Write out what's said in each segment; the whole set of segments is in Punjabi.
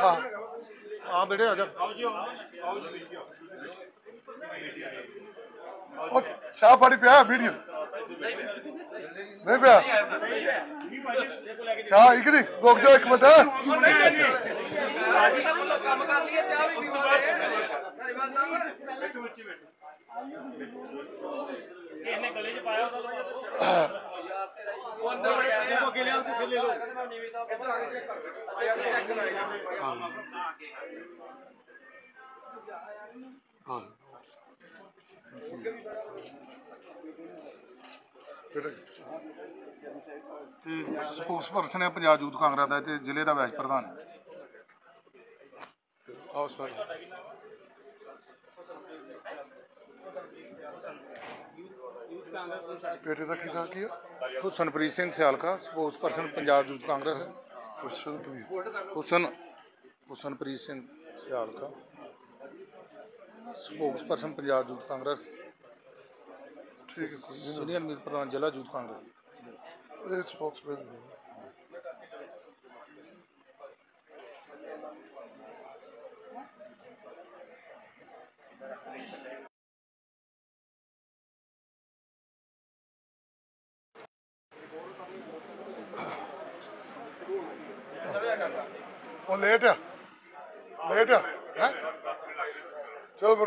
ਹਾਂ। ਆ ਬੇੜੇ ਆ ਜਾ। ਉਹ ਚਾਹ ਪਾਣੀ ਪਿਆ ਵੀਡੀਓ ਨਹੀਂ ਪਿਆ। ਚਾਹ ਇੱਕ ਨਹੀਂ ਰੁਕ ਜਾਓ ਇੱਕ ਮਿੰਟ। ਕੰਮ ਕਰ ਲਈਏ ਚਾਹ ਵੀ ਪੀਵਾਂਗੇ ਧਾਰੀਵਾਲ ਸਾਹਿਬ ਇਹਨੇ ਗਲੇ 'ਚ ਪਾਇਆ ਉਹਦਾ ਉਹ ਅੰਦਰ ਬੜੇ ਕੇ ਹਾਂ। ਤੇ ਸਪੋਕਸ ਪਰਸਨ ਹੈ ਪੰਜਾਬ ਯੂਥ ਕਾਂਗਰਸ ਦਾ ਤੇ ਜ਼ਿਲ੍ਹੇ ਦਾ ਵਾਈਸ ਪ੍ਰਧਾਨ ਹੈ। ਆਓ ਸਰ। ਬੇਟੇ ਦਾ ਕੀ ਨਾਂ ਕੀ ਆ Husanpreet Singh Sialka spokesperson Punjab youth Congress ਕੁਸ਼ਨ ਤੁਸੀਂ। Husan Husanpreet Singh Sialka spokesperson Punjab youth Congress. ਠੀਕ ਹੈ ਕੋਈ ਸੀਨੀਅਰ ਮੀਤ ਪ੍ਰਧਾਨ ਜ਼ਿਲ੍ਹਾ ਯੂਥ ਕਾਂਗਰਸ। ਨਹੀਂ ਇਹ ਸਪੋਕਸਮੈਨ ਉਹ ਲੇਟ ਆ। ਲੇਟ ਆ, ਹੈ? ਚਲੋ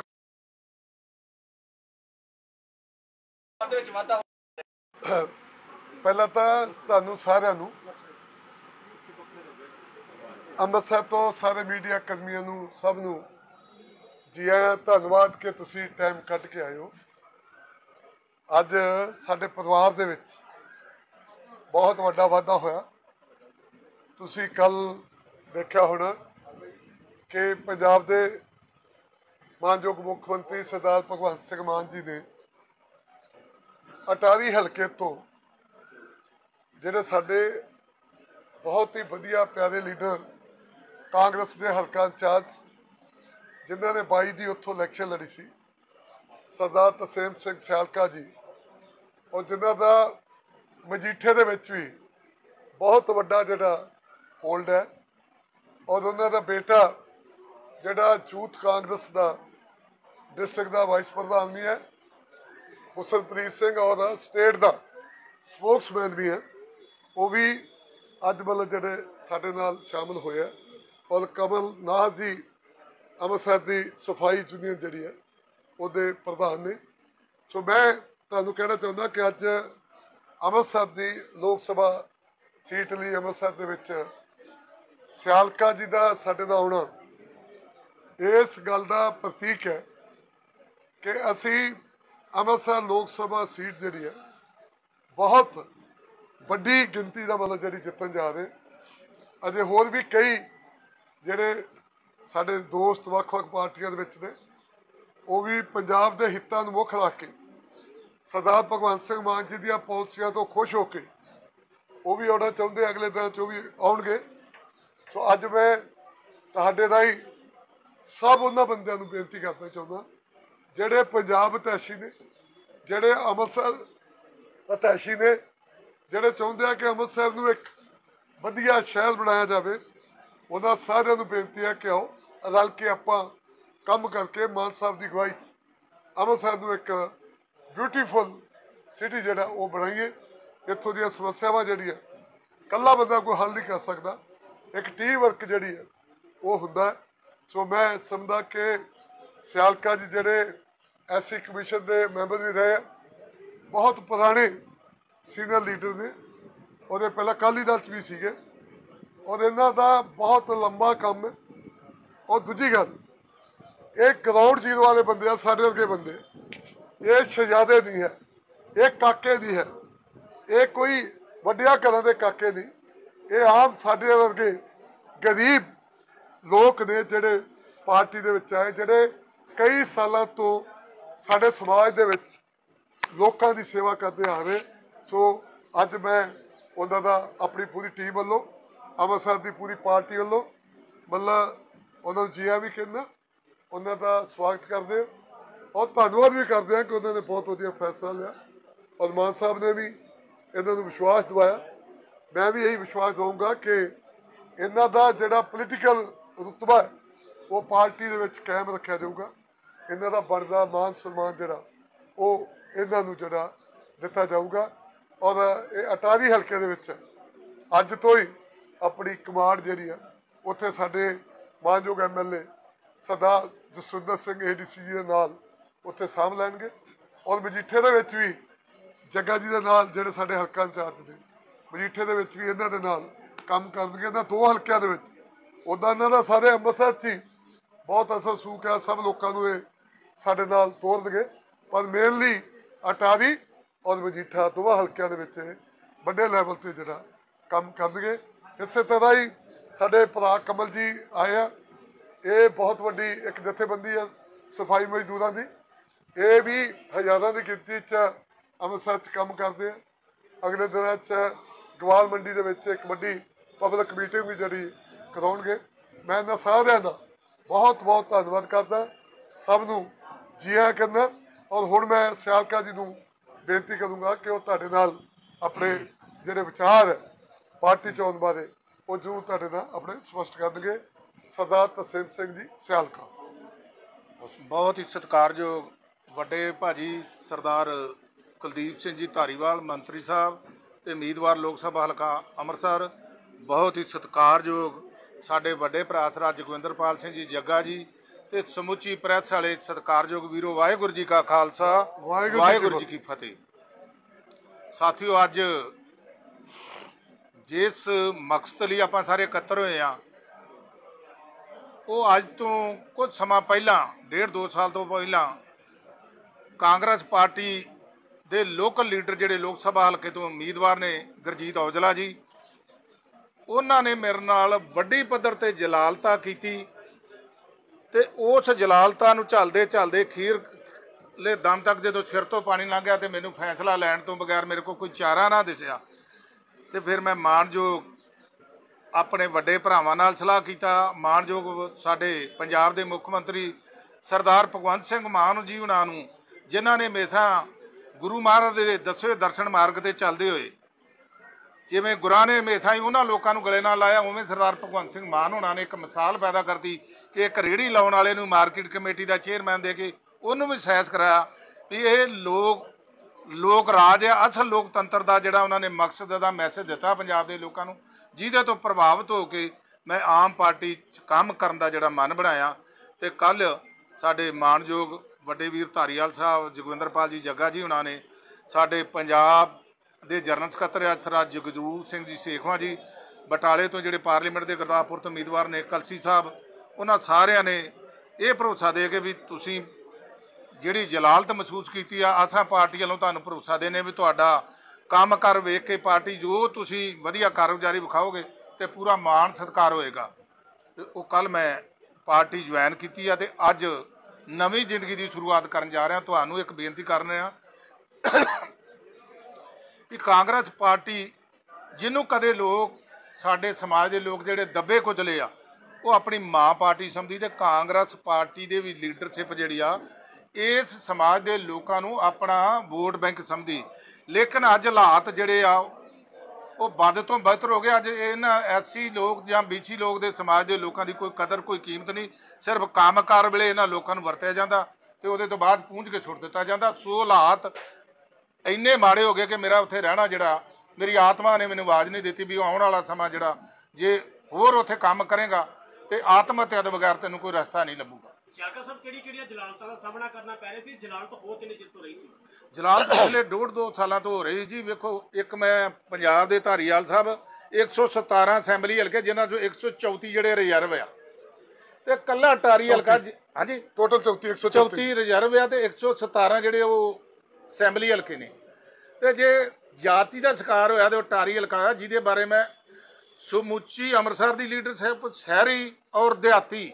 ਪਹਿਲਾਂ ਤਾਂ ਤੁਹਾਨੂੰ ਸਾਰਿਆਂ ਨੂੰ ਅੰਮ੍ਰਿਤਸਰ ਤੋਂ ਸਾਰੇ ਮੀਡੀਆ ਕਰਮੀਆਂ ਨੂੰ, ਸਭ ਨੂੰ ਜੀ ਆਇਆਂ ਧੰਨਵਾਦ ਕਿ ਤੁਸੀਂ ਟਾਈਮ ਕੱਢ ਕੇ ਆਏ ਹੋ। ਅੱਜ ਸਾਡੇ ਪਰਿਵਾਰ ਦੇ ਵਿੱਚ ਬਹੁਤ ਵੱਡਾ ਵਾਧਾ ਹੋਇਆ। ਤੁਸੀਂ ਕੱਲ ਦੇਖਿਆ ਹੋਣਾ ਕਿ ਪੰਜਾਬ ਦੇ ਮਾਨਯੋਗ ਮੁੱਖ ਮੰਤਰੀ ਸਰਦਾਰ ਭਗਵੰਤ ਸਿੰਘ ਮਾਨ ਜੀ ਨੇ ਅਟਾਰੀ ਹਲਕੇ ਤੋਂ ਜਿਹੜੇ ਸਾਡੇ ਬਹੁਤ ਹੀ ਵਧੀਆ ਪਿਆਰੇ ਲੀਡਰ ਕਾਂਗਰਸ ਦੇ ਹਲਕਾ ਇੰਚਾਰਜ ਜਿਨ੍ਹਾਂ ਨੇ 22 ਦੀ ਉੱਥੋਂ ਇਲੈਕਸ਼ਨ ਲੜੀ ਸੀ, ਸਰਦਾਰ ਤਸੀਮ ਸਿੰਘ ਸਿਆਲਕਾ ਜੀ, ਔਰ ਜਿਨ੍ਹਾਂ ਦਾ ਮਜੀਠੇ ਦੇ ਵਿੱਚ ਵੀ ਬਹੁਤ ਵੱਡਾ ਜਿਹੜਾ ਹੋਲਡ ਹੈ। ਔਰ ਉਹਨਾਂ ਦਾ ਬੇਟਾ ਜਿਹੜਾ ਯੂਥ ਕਾਂਗਰਸ ਦਾ ਡਿਸਟ੍ਰਿਕਟ ਦਾ ਵਾਈਸ ਪ੍ਰਧਾਨ ਵੀ ਹੈ, ਹੁਸਨਪ੍ਰੀਤ ਸਿੰਘ ਔਰ ਸਟੇਟ ਦਾ ਸਪੋਕਸਮੈਨ ਵੀ ਹੈ, ਉਹ ਵੀ ਅੱਜ ਮਤਲਬ ਜਿਹੜੇ ਸਾਡੇ ਨਾਲ ਸ਼ਾਮਲ ਹੋਏ ਆ। ਔਰ ਕਮਲ ਨਾਥ ਜੀ ਅੰਮ੍ਰਿਤਸਰ ਦੀ ਸਫ਼ਾਈ ਯੂਨੀਅਨ ਜਿਹੜੀ ਹੈ, ਉਹਦੇ ਪ੍ਰਧਾਨ ਨੇ। ਸੋ ਮੈਂ ਤੁਹਾਨੂੰ ਕਹਿਣਾ ਚਾਹੁੰਦਾ ਕਿ ਅੱਜ ਅੰਮ੍ਰਿਤਸਰ ਦੀ ਲੋਕ ਸਭਾ ਸੀਟ ਲਈ ਅੰਮ੍ਰਿਤਸਰ ਦੇ ਵਿੱਚ ਸਿਆਲਕਾ ਜੀ ਦਾ ਸਾਡੇ ਦਾ ਆਉਣਾ, ਇਸ ਗੱਲ ਦਾ ਪ੍ਰਤੀਕ ਹੈ ਕਿ ਅਸੀਂ ਅੰਮ੍ਰਿਤਸਰ ਲੋਕ ਸਭਾ ਸੀਟ ਜਿਹੜੀ ਹੈ, ਬਹੁਤ ਵੱਡੀ ਗਿਣਤੀ ਦਾ ਮਤਲਬ ਜਿਹੜੀ ਜਿੱਤਣ ਜਾ ਰਹੇ ਅਜੇ ਹੋਰ ਵੀ ਕਈ ਜਿਹੜੇ ਸਾਡੇ ਦੋਸਤ ਵੱਖ-ਵੱਖ ਪਾਰਟੀਆਂ ਦੇ ਵਿੱਚ ਨੇ, ਉਹ ਵੀ ਪੰਜਾਬ ਦੇ ਹਿੱਤਾਂ ਨੂੰ ਮੁੱਖ ਰੱਖ ਕੇ, ਸਰਦਾਰ ਭਗਵੰਤ ਸਿੰਘ ਮਾਨ ਜੀ ਦੀਆਂ ਪਾਲਿਸੀਆਂ ਤੋਂ ਖੁਸ਼ ਹੋ ਕੇ, ਉਹ ਵੀ ਆਉਣਾ ਚਾਹੁੰਦੇ ਅਗਲੇ ਦਿਨ ਚ ਉਹ ਵੀ ਆਉਣਗੇ। ਸੋ ਅੱਜ ਮੈਂ ਤੁਹਾਡੇ ਰਾਹੀਂ ਸਭ ਉਹਨਾਂ ਬੰਦਿਆਂ ਨੂੰ ਬੇਨਤੀ ਕਰਨਾ ਚਾਹੁੰਦਾ, ਜਿਹੜੇ ਪੰਜਾਬ ਤੈਸ਼ੀ ਨੇ, ਜਿਹੜੇ ਅੰਮ੍ਰਿਤਸਰ ਅਤੈਸ਼ੀ ਨੇ, ਜਿਹੜੇ ਚਾਹੁੰਦੇ ਆ ਕਿ ਅੰਮ੍ਰਿਤਸਰ ਨੂੰ ਇੱਕ ਵਧੀਆ ਸ਼ਹਿਰ ਬਣਾਇਆ ਜਾਵੇ, ਉਹਨਾਂ ਸਾਰਿਆਂ ਨੂੰ ਬੇਨਤੀ ਹੈ ਕਿ ਆਓ, ਰਲ ਕੇ ਆਪਾਂ ਕੰਮ ਕਰਕੇ ਮਾਨ ਸਾਹਿਬ ਦੀ ਅਗਵਾਈ 'ਚ ਅੰਮ੍ਰਿਤਸਰ ਨੂੰ ਇੱਕ ਬਿਊਟੀਫੁਲ ਸਿਟੀ ਜਿਹੜਾ ਉਹ ਬਣਾਈਏ। ਇੱਥੋਂ ਦੀਆਂ ਸਮੱਸਿਆਵਾਂ ਜਿਹੜੀਆਂ ਕੱਲਾ ਬੰਦਾ ਕੋਈ ਹੱਲ ਨਹੀਂ ਕਰ ਸਕਦਾ। ਇੱਕ ਟੀਮ ਵਰਕ ਜਿਹੜੀ ਹੈ, ਉਹ ਹੁੰਦਾ ਸੋ ਮੈਂ ਸਮਝਦਾ ਕਿ ਸਿਆਲਕਾ ਜੀ ਜਿਹੜੇ ਐਸਸੀ ਕਮਿਸ਼ਨ ਦੇ ਮੈਂਬਰ ਵੀ ਰਹੇ ਆ, ਬਹੁਤ ਪੁਰਾਣੇ ਸੀਨੀਅਰ ਲੀਡਰ ਨੇ। ਉਹਦੇ ਪਹਿਲਾਂ ਅਕਾਲੀ ਦਲ ਚ ਵੀ ਸੀਗੇ। ਔਰ ਇਹਨਾਂ ਦਾ ਬਹੁਤ ਲੰਬਾ ਕੰਮ ਹੈ। ਔਰ ਦੂਜੀ ਗੱਲ, ਇਹ ਗਰਾਊਂਡ ਜ਼ੀਰੋ ਵਾਲੇ ਬੰਦੇ ਆ, ਸਾਡੇ ਵਰਗੇ ਬੰਦੇ। ਇਹ ਸ਼ਹਜ਼ਾਦੇ ਨਹੀਂ ਹੈ, ਇਹ ਕਾਕੇ ਦੀ ਹੈ। ਇਹ ਕੋਈ ਵੱਡਿਆ ਘਰਾਂ ਦੇ ਕਾਕੇ ਨਹੀਂ। ਇਹ ਆਮ ਸਾਡੇ ਵਰਗੇ ਗਰੀਬ ਲੋਕ ਨੇ ਜਿਹੜੇ ਪਾਰਟੀ ਦੇ ਵਿੱਚ ਆਏ, ਜਿਹੜੇ ਕਈ ਸਾਲਾਂ ਤੋਂ ਸਾਡੇ ਸਮਾਜ ਦੇ ਵਿੱਚ ਲੋਕਾਂ ਦੀ ਸੇਵਾ ਕਰਦੇ ਆ ਰਹੇ। ਸੋ ਅੱਜ ਮੈਂ ਉਹਨਾਂ ਦਾ ਆਪਣੀ ਪੂਰੀ ਟੀਮ ਵੱਲੋਂ, ਅੰਮ੍ਰਿਤਸਰ ਦੀ ਪੂਰੀ ਪਾਰਟੀ ਵੱਲੋਂ ਮਤਲਬ ਉਹਨਾਂ ਨੂੰ ਜੀਆ ਵੀ ਕਹਿੰਦਾ, ਉਹਨਾਂ ਦਾ ਸਵਾਗਤ ਕਰਦੇ ਹਾਂ। ਔਰ ਧੰਨਵਾਦ ਵੀ ਕਰਦੇ ਹਾਂ ਕਿ ਉਹਨਾਂ ਨੇ ਬਹੁਤ ਵਧੀਆ ਫੈਸਲਾ ਲਿਆ। ਔਰ ਮਾਨ ਸਾਹਿਬ ਨੇ ਵੀ ਇਹਨਾਂ ਨੂੰ ਵਿਸ਼ਵਾਸ ਦਿਵਾਇਆ। ਮੈਂ ਵੀ ਇਹੀ ਵਿਸ਼ਵਾਸ ਦਊਂਗਾ ਕਿ ਇਹਨਾਂ ਦਾ ਜਿਹੜਾ ਪੋਲੀਟੀਕਲ ਰੁਤਬਾ ਹੈ, ਉਹ ਪਾਰਟੀ ਦੇ ਵਿੱਚ ਕਾਇਮ ਰੱਖਿਆ ਜਾਊਗਾ। ਇਹਨਾਂ ਦਾ ਬਣਦਾ ਮਾਨ ਸਨਮਾਨ ਜਿਹੜਾ ਉਹ ਇਹਨਾਂ ਨੂੰ ਜਿਹੜਾ ਦਿੱਤਾ ਜਾਊਗਾ। ਔਰ ਇਹ ਅਟਾਰੀ ਹਲਕੇ ਦੇ ਵਿੱਚ ਅੱਜ ਤੋਂ ਹੀ ਆਪਣੀ ਕਮਾਂਡ ਜਿਹੜੀ ਆ ਉੱਥੇ ਸਾਡੇ ਮਾਨਯੋਗ ਐਮਐਲਏ ਸਰਦਾਰ ਜਸਵਿੰਦਰ ਸਿੰਘ ਏਡੀਸੀ ਜੀ ਦੇ ਨਾਲ ਉੱਥੇ ਸਾਂਭ ਲੈਣਗੇ। ਔਰ ਮਜੀਠੇ ਦੇ ਵਿੱਚ ਵੀ ਜੱਗਾ ਜੀ ਦੇ ਨਾਲ ਜਿਹੜੇ ਸਾਡੇ ਹਲਕਾ ਇੰਚਾਰਜ ਨੇ ਮਜੀਠੇ ਦੇ ਵਿੱਚ ਵੀ ਇਹਨਾਂ ਦੇ ਨਾਲ ਕੰਮ ਕਰਨਗੇ, ਇਹਨਾਂ ਦੋ ਹਲਕਿਆਂ ਦੇ ਵਿੱਚ। ਉਦਾਂ ਇਹਨਾਂ ਦਾ ਸਾਰੇ ਅੰਮ੍ਰਿਤਸਰ 'ਚ ਹੀ ਬਹੁਤ ਅਸਰ ਸੂਕ ਹੈ, ਸਭ ਲੋਕਾਂ ਨੂੰ ਇਹ ਸਾਡੇ ਨਾਲ ਤੋਰਨਗੇ। ਪਰ ਮੇਨਲੀ ਅਟਾਰੀ ਔਰ ਮਜੀਠਾ ਦੋਵਾਂ ਹਲਕਿਆਂ ਦੇ ਵਿੱਚ ਇਹ ਵੱਡੇ ਲੈਵਲ ਤੇ ਜਿਹੜਾ ਕੰਮ ਕਰਨਗੇ। ਇਸੇ ਤਰ੍ਹਾਂ ਹੀ ਸਾਡੇ ਭਰਾ ਕਮਲ ਜੀ ਆਏ ਆ। ਇਹ ਬਹੁਤ ਵੱਡੀ ਇੱਕ ਜਥੇਬੰਦੀ ਹੈ ਸਫ਼ਾਈ ਮਜ਼ਦੂਰਾਂ ਦੀ। ਇਹ ਵੀ ਹਜ਼ਾਰਾਂ ਦੀ ਗਿਣਤੀ 'ਚ ਅੰਮ੍ਰਿਤਸਰ 'ਚ ਕੰਮ ਕਰਦੇ ਆ। ਅਗਲੇ ਦਿਨਾਂ 'ਚ ਗਵਾਲ ਮੰਡੀ ਦੇ ਵਿੱਚ ਇੱਕ ਵੱਡੀ ਪਬਲਿਕ ਮੀਟਿੰਗ ਵੀ ਜਿਹੜੀ ਕਰਾਉਣਗੇ। ਮੈਂ ਇਹਨਾਂ ਸਾਰਿਆਂ ਦਾ ਬਹੁਤ ਬਹੁਤ ਧੰਨਵਾਦ ਕਰਦਾ। ਸਭ ਨੂੰ ਜੀ ਆਇਆਂ ਕਰਨਾ ਔਰ ਹੁਣ ਮੈਂ ਸਿਆਲਕਾ ਜੀ ਨੂੰ ਬੇਨਤੀ ਕਰੂੰਗਾ ਕਿ ਉਹ ਤੁਹਾਡੇ ਨਾਲ ਆਪਣੇ ਜਿਹੜੇ ਵਿਚਾਰ ਹੈ ਪਾਰਟੀ ਚੋਣ ਬਾਰੇ, ਉਹ ਜ਼ਰੂਰ ਤੁਹਾਡੇ ਨਾਲ ਆਪਣੇ ਸਪਸ਼ਟ ਕਰਨਗੇ। ਸਰਦਾਰ ਤਸੀਮ ਸਿੰਘ ਜੀ, ਸਿਆਲਕਾ। ਬਹੁਤ ਹੀ ਸਤਿਕਾਰਯੋਗ ਵੱਡੇ ਭਾਜੀ ਸਰਦਾਰ ਕੁਲਦੀਪ ਸਿੰਘ ਜੀ ਧਾਰੀਵਾਲ, ਮੰਤਰੀ ਸਾਹਿਬ ਤੇ ਉਮੀਦਵਾਰ ਲੋਕ ਸਭਾ ਹਲਕਾ ਅੰਮ੍ਰਿਤਸਰ ਬਹੁਤ ਹੀ ਸਤਿਕਾਰਯੋਗ ਸਾਡੇ ਵੱਡੇ ਭਰਾ ਸਰਾ ਜਗਵਿੰਦਰਪਾਲ ਸਿੰਘ ਜੀ ਜੱਗਾ ਜੀ ਤੇ ਸਮੁੱਚੀ ਪ੍ਰੈਸ ਵਾਲੇ ਸਤਿਕਾਰਯੋਗ ਵੀਰੋ ਵਾਹਿਗੁਰੂ ਜੀ ਕਾ ਖਾਲਸਾ ਵਾਹਿਗੁਰੂ ਜੀ ਕੀ ਫਤਿਹ। ਸਾਥੀਓ ਅੱਜ ਜਿਸ ਮਕਸਦ ਲਈ ਆਪਾਂ ਸਾਰੇ ਇਕੱਤਰ ਹੋਏ ਆ ਉਹ ਅੱਜ ਤੋਂ ਕੁਝ ਸਮਾਂ ਪਹਿਲਾਂ ਡੇਢ ਦੋ ਸਾਲ ਤੋਂ ਪਹਿਲਾਂ ਕਾਂਗਰਸ ਪਾਰਟੀ ਦੇ ਲੋਕਲ ਲੀਡਰ ਜਿਹੜੇ ਲੋਕ ਸਭਾ ਹਲਕੇ ਤੋਂ ਉਮੀਦਵਾਰ ਨੇ, ਗੁਰਜੀਤ ਔਜਲਾ ਜੀ, ਉਹਨਾਂ ਨੇ ਮੇਰੇ ਨਾਲ ਵੱਡੀ ਪੱਧਰ ਤੇ ਜਲਾਲਤਾ ਕੀਤੀ ਤੇ ਉਸ ਜਲਾਲਤਾ ਨੂੰ ਝੱਲਦੇ ਝੱਲਦੇ ਖੀਰ ਲੈ ਦਮ ਤੱਕ ਜਦੋਂ ਸਿਰ ਤੋਂ ਪਾਣੀ ਲੰਘ ਗਿਆ ਤੇ ਮੈਨੂੰ ਫੈਸਲਾ ਲੈਣ ਤੋਂ ਬਗੈਰ ਮੇਰੇ ਕੋਲ ਕੋਈ ਚਾਰਾ ਨਾ ਦਿਸਿਆ। ਤੇ ਫਿਰ ਮੈਂ ਮਾਣਯੋਗ ਆਪਣੇ ਵੱਡੇ ਭਰਾਵਾਂ ਨਾਲ ਸਲਾਹ ਕੀਤਾ। ਮਾਣਯੋਗ ਸਾਡੇ ਪੰਜਾਬ ਦੇ ਮੁੱਖ ਮੰਤਰੀ ਸਰਦਾਰ ਭਗਵੰਤ ਸਿੰਘ ਮਾਨ ਜੀ ਉਹਨਾਂ ਨੂੰ, ਜਿਨ੍ਹਾਂ ਨੇ ਹਮੇਸ਼ਾ ਗੁਰੂ ਮਹਾਰਾਜ ਦੇ ਦੱਸੇ ਦਰਸ਼ਨ ਮਾਰਗ ਤੇ ਚੱਲਦੇ ਹੋਏ, ਜਿਵੇਂ ਗੁਰਾਂ ਨੇ ਹਮੇਸ਼ਾ ਹੀ ਉਹਨਾਂ ਲੋਕਾਂ ਨੂੰ ਗਲੇ ਨਾਲ ਲਾਇਆ, ਉਵੇਂ ਸਰਦਾਰ ਭਗਵੰਤ ਸਿੰਘ ਮਾਨ ਹੋਣਾ ਨੇ ਇੱਕ ਮਿਸਾਲ ਪੈਦਾ ਕਰਤੀ ਕਿ ਇੱਕ ਰੇੜੀ ਲਾਉਣ ਵਾਲੇ ਨੂੰ ਮਾਰਕੀਟ ਕਮੇਟੀ ਦਾ ਚੇਅਰਮੈਨ ਦੇ ਕੇ ਉਹਨੂੰ ਵੀ ਸਹਿਸ ਕਰਾਇਆ ਵੀ ਇਹ ਲੋਕ ਲੋਕ ਰਾਜ ਹੈ ਅਸਲ ਲੋਕਤੰਤਰ ਦਾ ਜਿਹੜਾ ਉਹਨਾਂ ਨੇ ਮਕਸਦ ਦਾ ਮੈਸੇਜ ਦਿੱਤਾ ਪੰਜਾਬ ਦੇ ਲੋਕਾਂ ਨੂੰ, ਜਿਹਦੇ ਤੋਂ ਪ੍ਰਭਾਵਿਤ ਹੋ ਕੇ ਮੈਂ ਆਮ ਪਾਰਟੀ 'ਚ ਕੰਮ ਕਰਨ ਦਾ ਜਿਹੜਾ ਮਨ ਬਣਾਇਆ ਤੇ ਕੱਲ ਸਾਡੇ ਮਾਨਯੋਗ ਵੱਡੇ ਵੀਰ ਧਾਰੀਵਾਲ ਸਾਹਿਬ, ਜਗਵਿੰਦਰਪਾਲ ਜੀ, ਜੱਗਾ ਜੀ ਉਹਨਾਂ ਨੇ, ਸਾਡੇ ਪੰਜਾਬ ਦੇ ਜਨਰਲ ਸਕੱਤਰ ਅਥਰਾ ਜਗਜੂਰ ਸਿੰਘ ਜੀ ਸੇਖਵਾਂ ਜੀ, ਬਟਾਲੇ ਤੋਂ ਜਿਹੜੇ ਪਾਰਲੀਮੈਂਟ ਦੇ ਗੁਰਦਾਸਪੁਰ ਤੋਂ ਉਮੀਦਵਾਰ ਨੇ, ਕਲਸੀ ਸਾਹਿਬ, ਉਹਨਾਂ ਸਾਰਿਆਂ ਨੇ ਇਹ ਭਰੋਸਾ ਦੇ ਕੇ ਵੀ ਤੁਸੀਂ ਜਿਹੜੀ ਜਲਾਲਤ ਮਹਿਸੂਸ ਕੀਤੀ ਆ, ਆਸਾ ਪਾਰਟੀ ਵੱਲੋਂ ਤੁਹਾਨੂੰ ਭਰੋਸਾ ਦੇਨੇ ਵੀ ਤੁਹਾਡਾ ਕੰਮ ਕਰ ਵੇਖ ਕੇ ਪਾਰਟੀ ਜੋ ਤੁਸੀਂ ਵਧੀਆ ਕਾਰਗੁਜ਼ਾਰੀ ਵਿਖਾਓਗੇ ਤੇ ਪੂਰਾ ਮਾਣ ਸਤਿਕਾਰ ਹੋਏਗਾ। ਤੇ ਉਹ ਕੱਲ ਮੈਂ ਪਾਰਟੀ ਜੁਆਇਨ ਕੀਤੀ ਆ ਤੇ ਅੱਜ ਨਵੀਂ ਜ਼ਿੰਦਗੀ ਦੀ ਸ਼ੁਰੂਆਤ ਕਰਨ ਜਾ ਰਿਹਾ ਤੁਹਾਨੂੰ ਇੱਕ ਬੇਨਤੀ ਕਰਨ ਰਿਹਾ ਕਿ ਕਾਂਗਰਸ ਪਾਰਟੀ ਜਿਹਨੂੰ ਕਦੇ ਲੋਕ, ਸਾਡੇ ਸਮਾਜ ਦੇ ਲੋਕ ਜਿਹੜੇ ਦੱਬੇ ਕੁਚਲੇ ਆ, ਉਹ ਆਪਣੀ ਮਾਂ ਪਾਰਟੀ ਸਮਝੀ ਤੇ ਕਾਂਗਰਸ ਪਾਰਟੀ ਦੇ ਵੀ ਲੀਡਰਸ਼ਿਪ ਜਿਹੜੀ ਆ, ਇਸ ਸਮਾਜ ਦੇ ਲੋਕਾਂ ਨੂੰ ਆਪਣਾ ਵੋਟ ਬੈਂਕ ਸਮਝੀ ਲੇਕਿਨ ਅੱਜ ਹਾਲਾਤ ਜਿਹੜੇ ਆ ਉਹ ਵੱਧ ਤੋਂ ਬਦਤਰ ਹੋ ਗਏ ਅੱਜ ਇਹਨਾਂ ਐਸਸੀ ਲੋਕ ਜਾਂ ਬੀਸੀ ਲੋਕ ਦੇ ਸਮਾਜ ਦੇ ਲੋਕਾਂ ਦੀ ਕੋਈ ਕਦਰ, ਕੋਈ ਕੀਮਤ ਨਹੀਂ। ਸਿਰਫ ਕੰਮਕਾਰ ਵੇਲੇ ਇਹਨਾਂ ਲੋਕਾਂ ਨੂੰ ਵਰਤਿਆ ਜਾਂਦਾ ਤੇ ਉਹਦੇ ਤੋਂ ਬਾਅਦ ਪੂੰਝ ਕੇ ਛੁੱਟ ਦਿੱਤਾ ਜਾਂਦਾ। ਸੋ ਹਾਲਾਤ ਇੰਨੇ ਮਾੜੇ ਹੋ ਗਏ ਕਿ ਮੇਰਾ ਉੱਥੇ ਰਹਿਣਾ ਜਿਹੜਾ, ਮੇਰੀ ਆਤਮਾ ਨੇ ਮੈਨੂੰ ਆਵਾਜ਼ ਨਹੀਂ ਦਿੱਤੀ ਵੀ ਆਉਣ ਵਾਲਾ ਸਮਾਂ ਜਿਹੜਾ, ਜੇ ਹੋਰ ਉੱਥੇ ਕੰਮ ਕਰੇਗਾ ਤੇ ਆਤਮ ਹੱਤਿਆ ਤੋਂ ਬਗੈਰ ਤੈਨੂੰ ਕੋਈ ਰਸਤਾ ਨਹੀਂ ਲੱਭੂਗਾ। ਸਿਆਲਕਾ ਸਾਹਿਬ ਕਿਹੜੀ ਕਿਹੜੀਆਂ ਜਲਾਲਤਾਂ ਦਾ ਸਾਹਮਣਾ ਕਰਨਾ ਪੈ ਰਿਹਾ ਸੀ? ਜਲਾਲਤ ਹੋ ਕਿੰਨੇ ਚਿਰ ਤੋਂ ਰਹੀ ਸੀ? ਜਲਾਲ ਪਿਛਲੇ ਡੇਢ ਦੋ ਸਾਲਾਂ ਤੋਂ ਹੋ ਰਹੀ ਜੀ ਵੇਖੋ ਇੱਕ ਮੈਂ ਪੰਜਾਬ ਦੇ ਧਾਰੀਵਾਲ ਸਾਹਿਬ 117 ਅਸੈਂਬਲੀ ਹਲਕੇ ਜਿਨ੍ਹਾਂ ਚੋਂ 134 ਜਿਹੜੇ ਰਿਜ਼ਰਵ ਆ। ਤੇ ਕੱਲਾ ਟਾਰੀ ਹਲਕਾ ਹਾਂਜੀ? ਟੋਟਲ 34 134 34 ਰਿਜ਼ਰਵ ਆ ਤੇ 117 ਜਿਹੜੇ ਉਹ ਅਸੈਂਬਲੀ ਹਲਕੇ ਨੇ। ਤੇ ਜੇ ਜਾਤੀ ਦਾ ਸ਼ਿਕਾਰ ਹੋਇਆ ਤੇ ਉਹ ਟਾਰੀ ਹਲਕਾ ਜਿਹਦੇ ਬਾਰੇ ਮੈਂ ਸਮੁੱਚੀ ਅੰਮ੍ਰਿਤਸਰ ਦੀ ਲੀਡਰਸ਼ਿਪ ਸ਼ਹਿਰੀ ਔਰ ਦਿਹਾਤੀ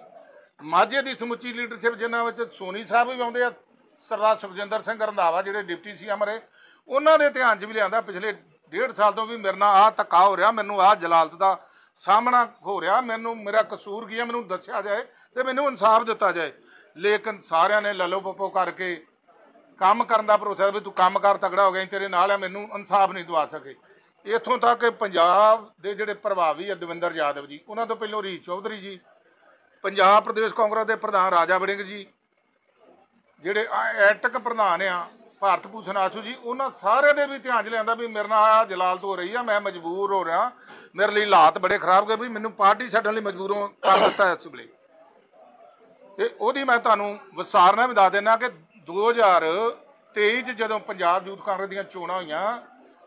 ਮਾਝੇ ਦੀ ਸਮੁੱਚੀ ਲੀਡਰਸ਼ਿਪ ਜਿਨ੍ਹਾਂ ਵਿੱਚ ਸੋਨੀ ਸਾਹਿਬ ਵੀ ਆਉਂਦੇ ਆ ਸਰਦਾਰ ਸੁਖਜਿੰਦਰ ਸਿੰਘ ਰੰਧਾਵਾ, ਜਿਹੜੇ ਡਿਪਟੀ ਸੀਐਮ ਰਹੇ, ਉਹਨਾਂ ਦੇ ਧਿਆਨ 'ਚ ਵੀ ਲਿਆਂਦਾ, ਪਿਛਲੇ ਡੇਢ ਸਾਲ ਤੋਂ ਵੀ ਮੇਰੇ ਨਾਲ ਆਹ ਧੱਕਾ ਹੋ ਰਿਹਾ, ਮੈਨੂੰ ਆਹ ਜਲਾਲਤ ਦਾ ਸਾਹਮਣਾ ਹੋ ਰਿਹਾ, ਮੈਨੂੰ ਮੇਰਾ ਕਸੂਰ ਕੀ ਹੈ, ਮੈਨੂੰ ਦੱਸਿਆ ਜਾਏ ਤੇ ਮੈਨੂੰ ਇਨਸਾਫ ਦਿੱਤਾ ਜਾਏ। ਲੇਕਿਨ ਸਾਰਿਆਂ ਨੇ ਲਲੋ ਪੱਪੋ ਕਰਕੇ ਕੰਮ ਕਰਨ ਦਾ ਭਰੋਸਾ ਵੀ ਤੂੰ ਕੰਮ ਕਰ ਤਗੜਾ ਹੋ ਗਿਆ, ਤੇਰੇ ਨਾਲ ਆ, ਮੈਨੂੰ ਇਨਸਾਫ ਨਹੀਂ ਦਵਾ ਸਕੇ। ਇਥੋਂ ਤੱਕ ਕਿ ਪੰਜਾਬ ਦੇ ਜਿਹੜੇ ਪ੍ਰਭਾਵੀ ਆ, ਦਵਿੰਦਰ ਯਾਦਵ ਜੀ, ਉਹਨਾਂ ਤੋਂ ਪਹਿਲਾਂ ਰੀ ਚੌਧਰੀ ਜੀ, ਪੰਜਾਬ ਪ੍ਰਦੇਸ਼ ਕਾਂਗਰਸ ਦੇ ਪ੍ਰਧਾਨ ਰਾਜਾ ਵੜਿੰਗ ਜੀ ਜਿਹੜੇ ਐਟਕ ਪ੍ਰਧਾਨ ਆ, ਭਾਰਤ ਭੂਸ਼ਣ ਆਸ਼ੂ ਜੀ, ਉਹਨਾਂ ਸਾਰਿਆਂ ਦੇ ਵੀ ਧਿਆਨ 'ਚ ਲਿਆਂਦਾ ਵੀ ਮੇਰੇ ਨਾਲ ਜਲਾਲਤ ਹੋ ਰਹੀ ਆ, ਮੈਂ ਮਜਬੂਰ ਹੋ ਰਿਹਾ। ਮੇਰੇ ਲਈ ਹਾਲਾਤ ਬੜੇ ਖਰਾਬ ਗਏ ਵੀ ਮੈਨੂੰ ਪਾਰਟੀ ਛੱਡਣ ਲਈ ਮਜਬੂਰ ਹੋ ਕਰ ਦਿੱਤਾ ਇਸ ਵੇਲੇ। ਤੇ ਉਹਦੀ ਮੈਂ ਤੁਹਾਨੂੰ ਵਿਸਥਾਰ ਨਾਲ ਵੀ ਦੱਸ ਦਿੰਦਾ ਕਿ 2023 ਚ ਜਦੋਂ ਪੰਜਾਬ ਯੂਥ ਕਾਂਗਰਸ ਦੀਆਂ ਚੋਣਾਂ ਹੋਈਆਂ,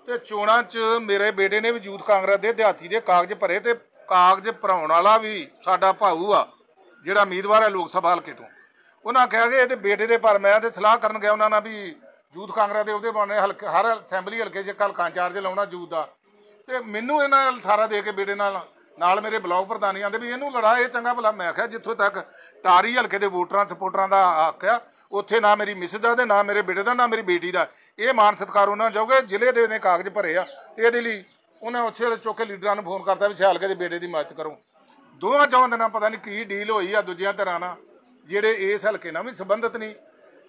ਤੇ ਚੋਣਾਂ 'ਚ ਮੇਰੇ ਬੇਟੇ ਨੇ ਵੀ ਯੂਥ ਕਾਂਗਰਸ ਦੇ ਦਿਹਾਤੀ ਦੇ ਕਾਗਜ਼ ਭਰੇ ਤੇ ਕਾਗਜ਼ ਭਰਾਉਣ ਵਾਲਾ ਵੀ ਸਾਡਾ ਭਾਊ ਆ, ਜਿਹੜਾ ਉਮੀਦਵਾਰ ਹੈ ਲੋਕ ਸਭਾ ਹਲਕੇ ਤੋਂ। ਉਹਨਾਂ ਕਿਹਾ ਕਿ ਇਹਦੇ ਬੇਟੇ ਦੇ ਪਰ ਮੈਂ ਤੇ ਸਲਾਹ ਕਰਨ ਗਿਆ ਉਹਨਾਂ ਨਾਲ ਵੀ ਯੂਥ ਕਾਂਗਰਸ ਦੇ ਉਹਦੇ ਬਣੇ ਹਲਕੇ ਹਰ ਅਸੈਂਬਲੀ ਹਲਕੇ 'ਚ ਇੱਕ ਹਲਕਾ ਇੰਚਾਰਜ ਲਾਉਣਾ ਯੂਥ ਦਾ। ਤੇ ਮੈਨੂੰ ਇਹਨਾਂ ਨਾਲ ਸਾਰਾ ਦੇ ਕੇ ਬੇਟੇ ਨਾਲ ਨਾਲ ਮੇਰੇ ਬਲਾਕ ਪ੍ਰਧਾਨੀ ਆਂਦੇ ਵੀ ਇਹਨੂੰ ਲੜਾ, ਇਹ ਚੰਗਾ ਭਲਾ ਮੈਂ ਕਿਹਾ ਜਿੱਥੋਂ ਤੱਕ ਟਾਰੀ ਹਲਕੇ ਦੇ ਵੋਟਰਾਂ ਸਪੋਰਟਰਾਂ ਦਾ ਹੱਕ ਆ, ਉੱਥੇ ਨਾ ਮੇਰੀ ਮਿਸ ਦਾ ਤੇ ਨਾ ਮੇਰੇ ਬੇਟੇ ਦਾ, ਨਾ ਮੇਰੀ ਬੇਟੀ ਦਾ। ਇਹ ਮਾਨ ਸਤਿਕਾਰ ਉਹਨਾਂ ਨੂੰ ਜਾਊਗਾ ਜ਼ਿਲ੍ਹੇ ਦੇ ਨੇ ਕਾਗਜ਼ ਭਰੇ ਆ, ਤੇ ਇਹਦੇ ਲਈ ਉਹਨਾਂ ਉੱਥੇ ਵਾਲੇ ਚੌਕੇ ਲੀਡਰਾਂ ਨੂੰ ਫੋਨ ਕਰਤਾ ਵੀ ਸਿਆਲਕੇ ਦੇ ਬੇਟੇ ਦੀ ਮਦਦ ਕਰੋ। ਦੋਵਾਂ ਚੌਂ ਦਿਨਾਂ ਪਤਾ ਨਹੀਂ ਕੀ ਡੀਲ ਹੋਈ ਆ, ਦੂਜਿਆਂ ਤਰ੍ਹਾਂ ਨਾਲ। ਜਿਹੜੇ ਇਸ ਹਲਕੇ ਨਾਲ ਵੀ ਸੰਬੰਧਿਤ ਨਹੀਂ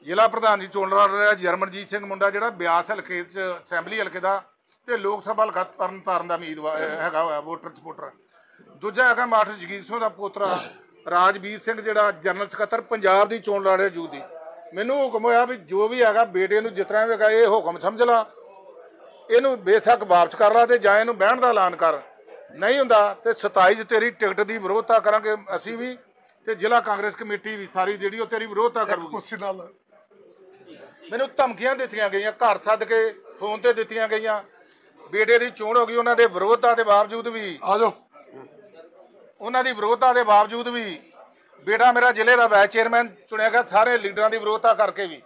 ਜ਼ਿਲ੍ਹਾ ਪ੍ਰਧਾਨ ਜੀ ਚੋਣ ਲੜ ਰਿਹਾ, ਜਰਮਨਜੀਤ ਸਿੰਘ ਮੁੰਡਾ ਜਿਹੜਾ ਬਿਆਸ ਹਲਕੇ ਚ, ਅਸੈਂਬਲੀ ਹਲਕੇ ਦਾ ਤੇ ਲੋਕ ਸਭਾ ਹਲਕਾ ਤਰਨ ਤਾਰਨ ਦਾ ਉਮੀਦਵਾਰ ਹੈਗਾ ਹੋਇਆ, ਵੋਟਰ ਸਪੋਰਟਰ ਦੂਜਾ ਹੈਗਾ ਮਾਸਟਰ ਜਗੀਰ ਸਿੰਘ ਦਾ ਪੋਤਰਾ, ਰਾਜਵੀਰ ਸਿੰਘ ਜਿਹੜਾ ਜਨਰਲ ਸਕੱਤਰ, ਪੰਜਾਬ ਦੀ ਚੋਣ ਲੜ ਰਿਹਾ ਜੂ ਦੀ। ਮੈਨੂੰ ਹੁਕਮ ਹੋਇਆ ਵੀ ਜੋ ਵੀ ਹੈਗਾ ਬੇਟੇ ਨੂੰ ਜਿਸ ਤਰ੍ਹਾਂ ਵੀ ਹੈਗਾ, ਇਹ ਹੁਕਮ ਸਮਝ ਲਾ। ਇਹਨੂੰ ਬੇਸ਼ੱਕ ਵਾਪਸ ਕਰ ਲਾ ਤੇ ਜਾਂ ਇਹਨੂੰ ਬਹਿਣ ਦਾ ਐਲਾਨ ਕਰ। ਨਹੀਂ ਹੁੰਦਾ ਤੇ 27 ਚ ਤੇਰੀ ਟਿਕਟ ਦੀ ਵਿਰੋਧਤਾ ਕਰਾਂਗੇ ਅਸੀਂ ਵੀ। ਤੇ ਜ਼ਿਲ੍ਹਾ ਕਾਂਗਰਸ ਕਮੇਟੀ ਵੀ ਸਾਰੀ ਜਿਹੜੀ ਉਹ ਤੇਰੀ ਵਿਰੋਧਤਾ ਕਰੂਗੀ। ਕੁਰਸੀ ਨਾਲ। ਮੈਨੂੰ ਧਮਕੀਆਂ ਦਿੱਤੀਆਂ ਗਈਆਂ ਘਰ ਸੱਦ ਕੇ ਫੋਨ ਤੇ ਦਿੱਤੀਆਂ ਗਈਆਂ। ਬੇਟੇ ਦੀ ਚੋਣ ਹੋ ਗਈ ਉਹਨਾਂ ਦੇ ਵਿਰੋਧਤਾ ਦੇ ਬਾਵਜੂਦ ਵੀ। ਆ ਜਾਓ। ਉਹਨਾਂ ਦੀ ਵਿਰੋਧਤਾ ਦੇ ਬਾਵਜੂਦ ਵੀ ਬੇਟਾ ਮੇਰਾ ਜ਼ਿਲ੍ਹੇ ਦਾ ਵਾਈਸ ਚੇਅਰਮੈਨ ਚੁਣਿਆ ਗਿਆ ਸਾਰੇ ਲੀਡਰਾਂ ਦੀ ਵਿਰੋਧਤਾ ਕਰਕੇ ਵੀ।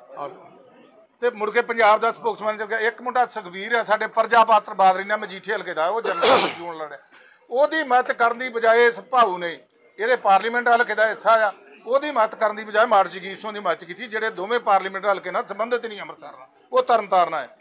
ਤੇ ਮੁੜ ਕੇ ਪੰਜਾਬ ਦਾ ਸਪੋਕਸਮੈਨ ਜਿਹੜਾ ਇੱਕ ਮੁੰਡਾ ਸੁਖਵੀਰ ਹੈ ਸਾਡੇ ਪ੍ਰਜਾ ਪਾਤਰ ਬਾਦਰੀ ਨਾਲ ਮਜੀਠੇ ਹਲਕੇ ਦਾ ਉਹ ਜਨਰਲ ਚੋਣ ਲੜਿਆ। ਉਹਦੀ ਮਦਦ ਕਰਨ ਦੀ ਬਜਾਏ ਇਸ ਭਾਊ ਨੇ ਇਹਦੇ ਪਾਰਲੀਮੈਂਟ ਹਲਕੇ ਦਾ ਹਿੱਸਾ ਆ, ਉਹਦੀ ਮਦਦ ਕਰਨ ਦੀ ਬਜਾਏ ਮਾਰਸ਼ੀ ਜਗੀਰ ਦੀ ਮਦਦ ਕੀਤੀ, ਜਿਹੜੇ ਦੋਵੇਂ ਪਾਰਲੀਮੈਂਟ ਹਲਕੇ ਨਾਲ ਸੰਬੰਧਿਤ ਨਹੀਂ ਅੰਮ੍ਰਿਤਸਰ ਨਾਲ, ਉਹ ਤਰਨਤਾਰਨ ਹੈ।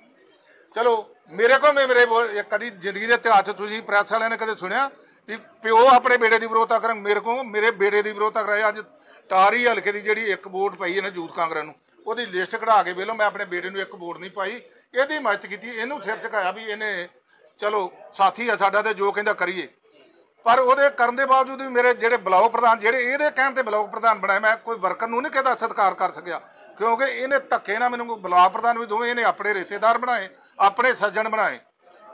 ਚਲੋ, ਮੇਰੇ ਕੋਲ ਵੀ ਮੇਰੇ ਬੋ- ਕਦੀ ਜ਼ਿੰਦਗੀ ਦੇ ਇਤਿਹਾਸ 'ਚ ਤੁਸੀਂ ਪ੍ਰੈਸ ਵਾਲਿਆਂ ਨੇ ਕਦੇ ਸੁਣਿਆ ਵੀ ਪਿਓ ਆਪਣੇ ਬੇਟੇ ਦੀ ਵਿਰੋਧਤਾ ਕਰਨ, ਮੇਰੇ ਕੋਲ, ਮੇਰੇ ਬੇਟੇ ਦੀ ਵਿਰੋਧਤਾ ਕਰਾਇਆ ਅੱਜ ਟਾਰੀ ਹਲਕੇ ਦੀ ਜਿਹੜੀ ਇੱਕ ਵੋਟ ਪਈ ਇਹਨੇ ਯੂਥ ਕਾਂਗਰਸ ਨੂੰ, ਉਹਦੀ ਲਿਸਟ ਕਢਾ ਕੇ ਵੇਲੋ ਮੈਂ ਆਪਣੇ ਬੇਟੇ ਨੂੰ ਇੱਕ ਵੋਟ ਨਹੀਂ ਪਾਈ, ਇਹਦੀ ਮਦਦ ਕੀਤੀ, ਇਹਨੂੰ ਸਿਰ ਝੁਕਾਇਆ ਵੀ ਇਹਨੇ, ਚਲੋ, ਸਾਥੀ ਆ ਸਾਡਾ ਤੇ ਜੋ ਕਹਿੰਦਾ ਕਰੀਏ। ਪਰ ਉਹਦੇ ਕਰਨ ਦੇ ਬਾਵਜੂਦ ਵੀ ਮੇਰੇ ਜਿਹੜੇ ਬਲਾਕ ਪ੍ਰਧਾਨ, ਜਿਹੜੇ ਇਹਦੇ ਕਹਿਣ ਤੇ ਬਲਾਕ ਪ੍ਰਧਾਨ ਬਣਾਏ ਮੈਂ ਕੋਈ ਵਰਕਰ ਨੂੰ ਨਹੀਂ ਕਿਹਦਾ ਸਤਿਕਾਰ ਕਰ ਸਕਿਆ। ਕਿਉਂਕਿ ਇਹਨੇ ਧੱਕੇ ਨਾਲ ਮੈਨੂੰ ਬਲਾਕ ਪ੍ਰਧਾਨ ਵੀ ਦੋਵੇਂ ਇਹਨੇ ਆਪਣੇ ਰਿਸ਼ਤੇਦਾਰ ਬਣਾਏ, ਆਪਣੇ ਸੱਜਣ ਬਣਾਏ।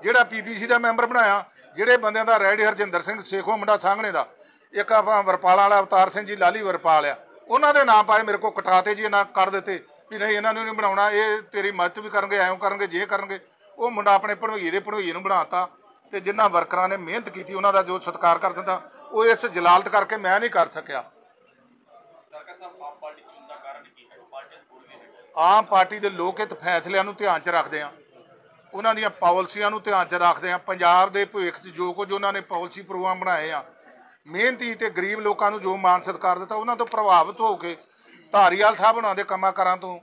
ਜਿਹੜਾ ਪੀਪੀਸੀ ਦਾ ਮੈਂਬਰ ਬਣਾਇਆ, ਜਿਹੜੇ ਬੰਦਿਆਂ ਦਾ ਰੈਡੀ ਹਰਜਿੰਦਰ ਸਿੰਘ, ਸੇਖੋ ਮੁੰਡਾ ਸਾਹਮਣੇ ਦਾ। ਇੱਕ ਆਪਾਂ ਵਰਪਾਲ ਵਾਲਾ ਅਵਤਾਰ ਸਿੰਘ ਜੀ, ਲਾਲੀ ਵਰਪਾਲ ਆ। ਉਹਨਾਂ ਦੇ ਨਾਂ ਪਾਏ ਮੇਰੇ ਕੋਲ ਕਟਾਤੇ ਜੀ, ਇਹਨਾਂ ਕਰ ਦਿੱਤੇ ਵੀ ਨਹੀਂ, ਇਹਨਾਂ ਨੂੰ ਨਹੀਂ ਬਣਾਉਣਾ, ਇਹ ਤੇਰੀ ਮਦਦ ਵੀ ਕਰਨਗੇ, ਐਂ ਕਰਨਗੇ, ਜੇ ਕਰਨਗੇ। ਉਹ ਮੁੰਡਾ ਆਪਣੇ ਭਣਵਈਏ ਦੇ ਭਣਵਈਏ ਨੂੰ ਬਣਾਤਾ। ਤੇ ਜਿਨ੍ਹਾਂ ਵਰਕਰਾਂ ਨੇ ਮਿਹਨਤ ਕੀਤੀ ਉਹਨਾਂ ਦਾ ਜੋ ਸਤਿਕਾਰ ਕਰ ਦਿੰਦਾ ਉਹ ਇਸ ਜਲਾਲਤ ਕਰਕੇ ਮੈਂ ਨਹੀਂ ਕਰ ਸਕਿਆ। ਆਮ ਪਾਰਟੀ ਦੇ ਲੋਕ ਹਿੱਤ ਫੈਸਲਿਆਂ ਨੂੰ ਧਿਆਨ 'ਚ ਰੱਖਦੇ ਆ। ਉਹਨਾਂ ਦੀਆਂ ਪਾਲਿਸੀਆਂ ਨੂੰ ਧਿਆਨ 'ਚ ਰੱਖਦੇ ਆ। ਪੰਜਾਬ ਦੇ ਭਵਿੱਖ 'ਚ ਜੋ ਕੁਝ ਉਹਨਾਂ ਨੇ ਪਾਲਿਸੀ ਪ੍ਰੋਗਰਾਮ ਬਣਾਏ ਆ ਮਿਹਨਤੀ ਤੇ ਗਰੀਬ ਲੋਕਾਂ ਨੂੰ ਜੋ ਮਾਨ ਸਤਿਕਾਰ ਦਿੱਤਾ ਉਹਨਾਂ ਤੋਂ ਪ੍ਰਭਾਵਿਤ ਹੋ ਕੇ ਧਾਰੀਵਾਲ ਸਾਹਿਬ ਉਹਨਾਂ ਦੇ ਕੰਮਾਂ ਕਾਰਾਂ ਤੋਂ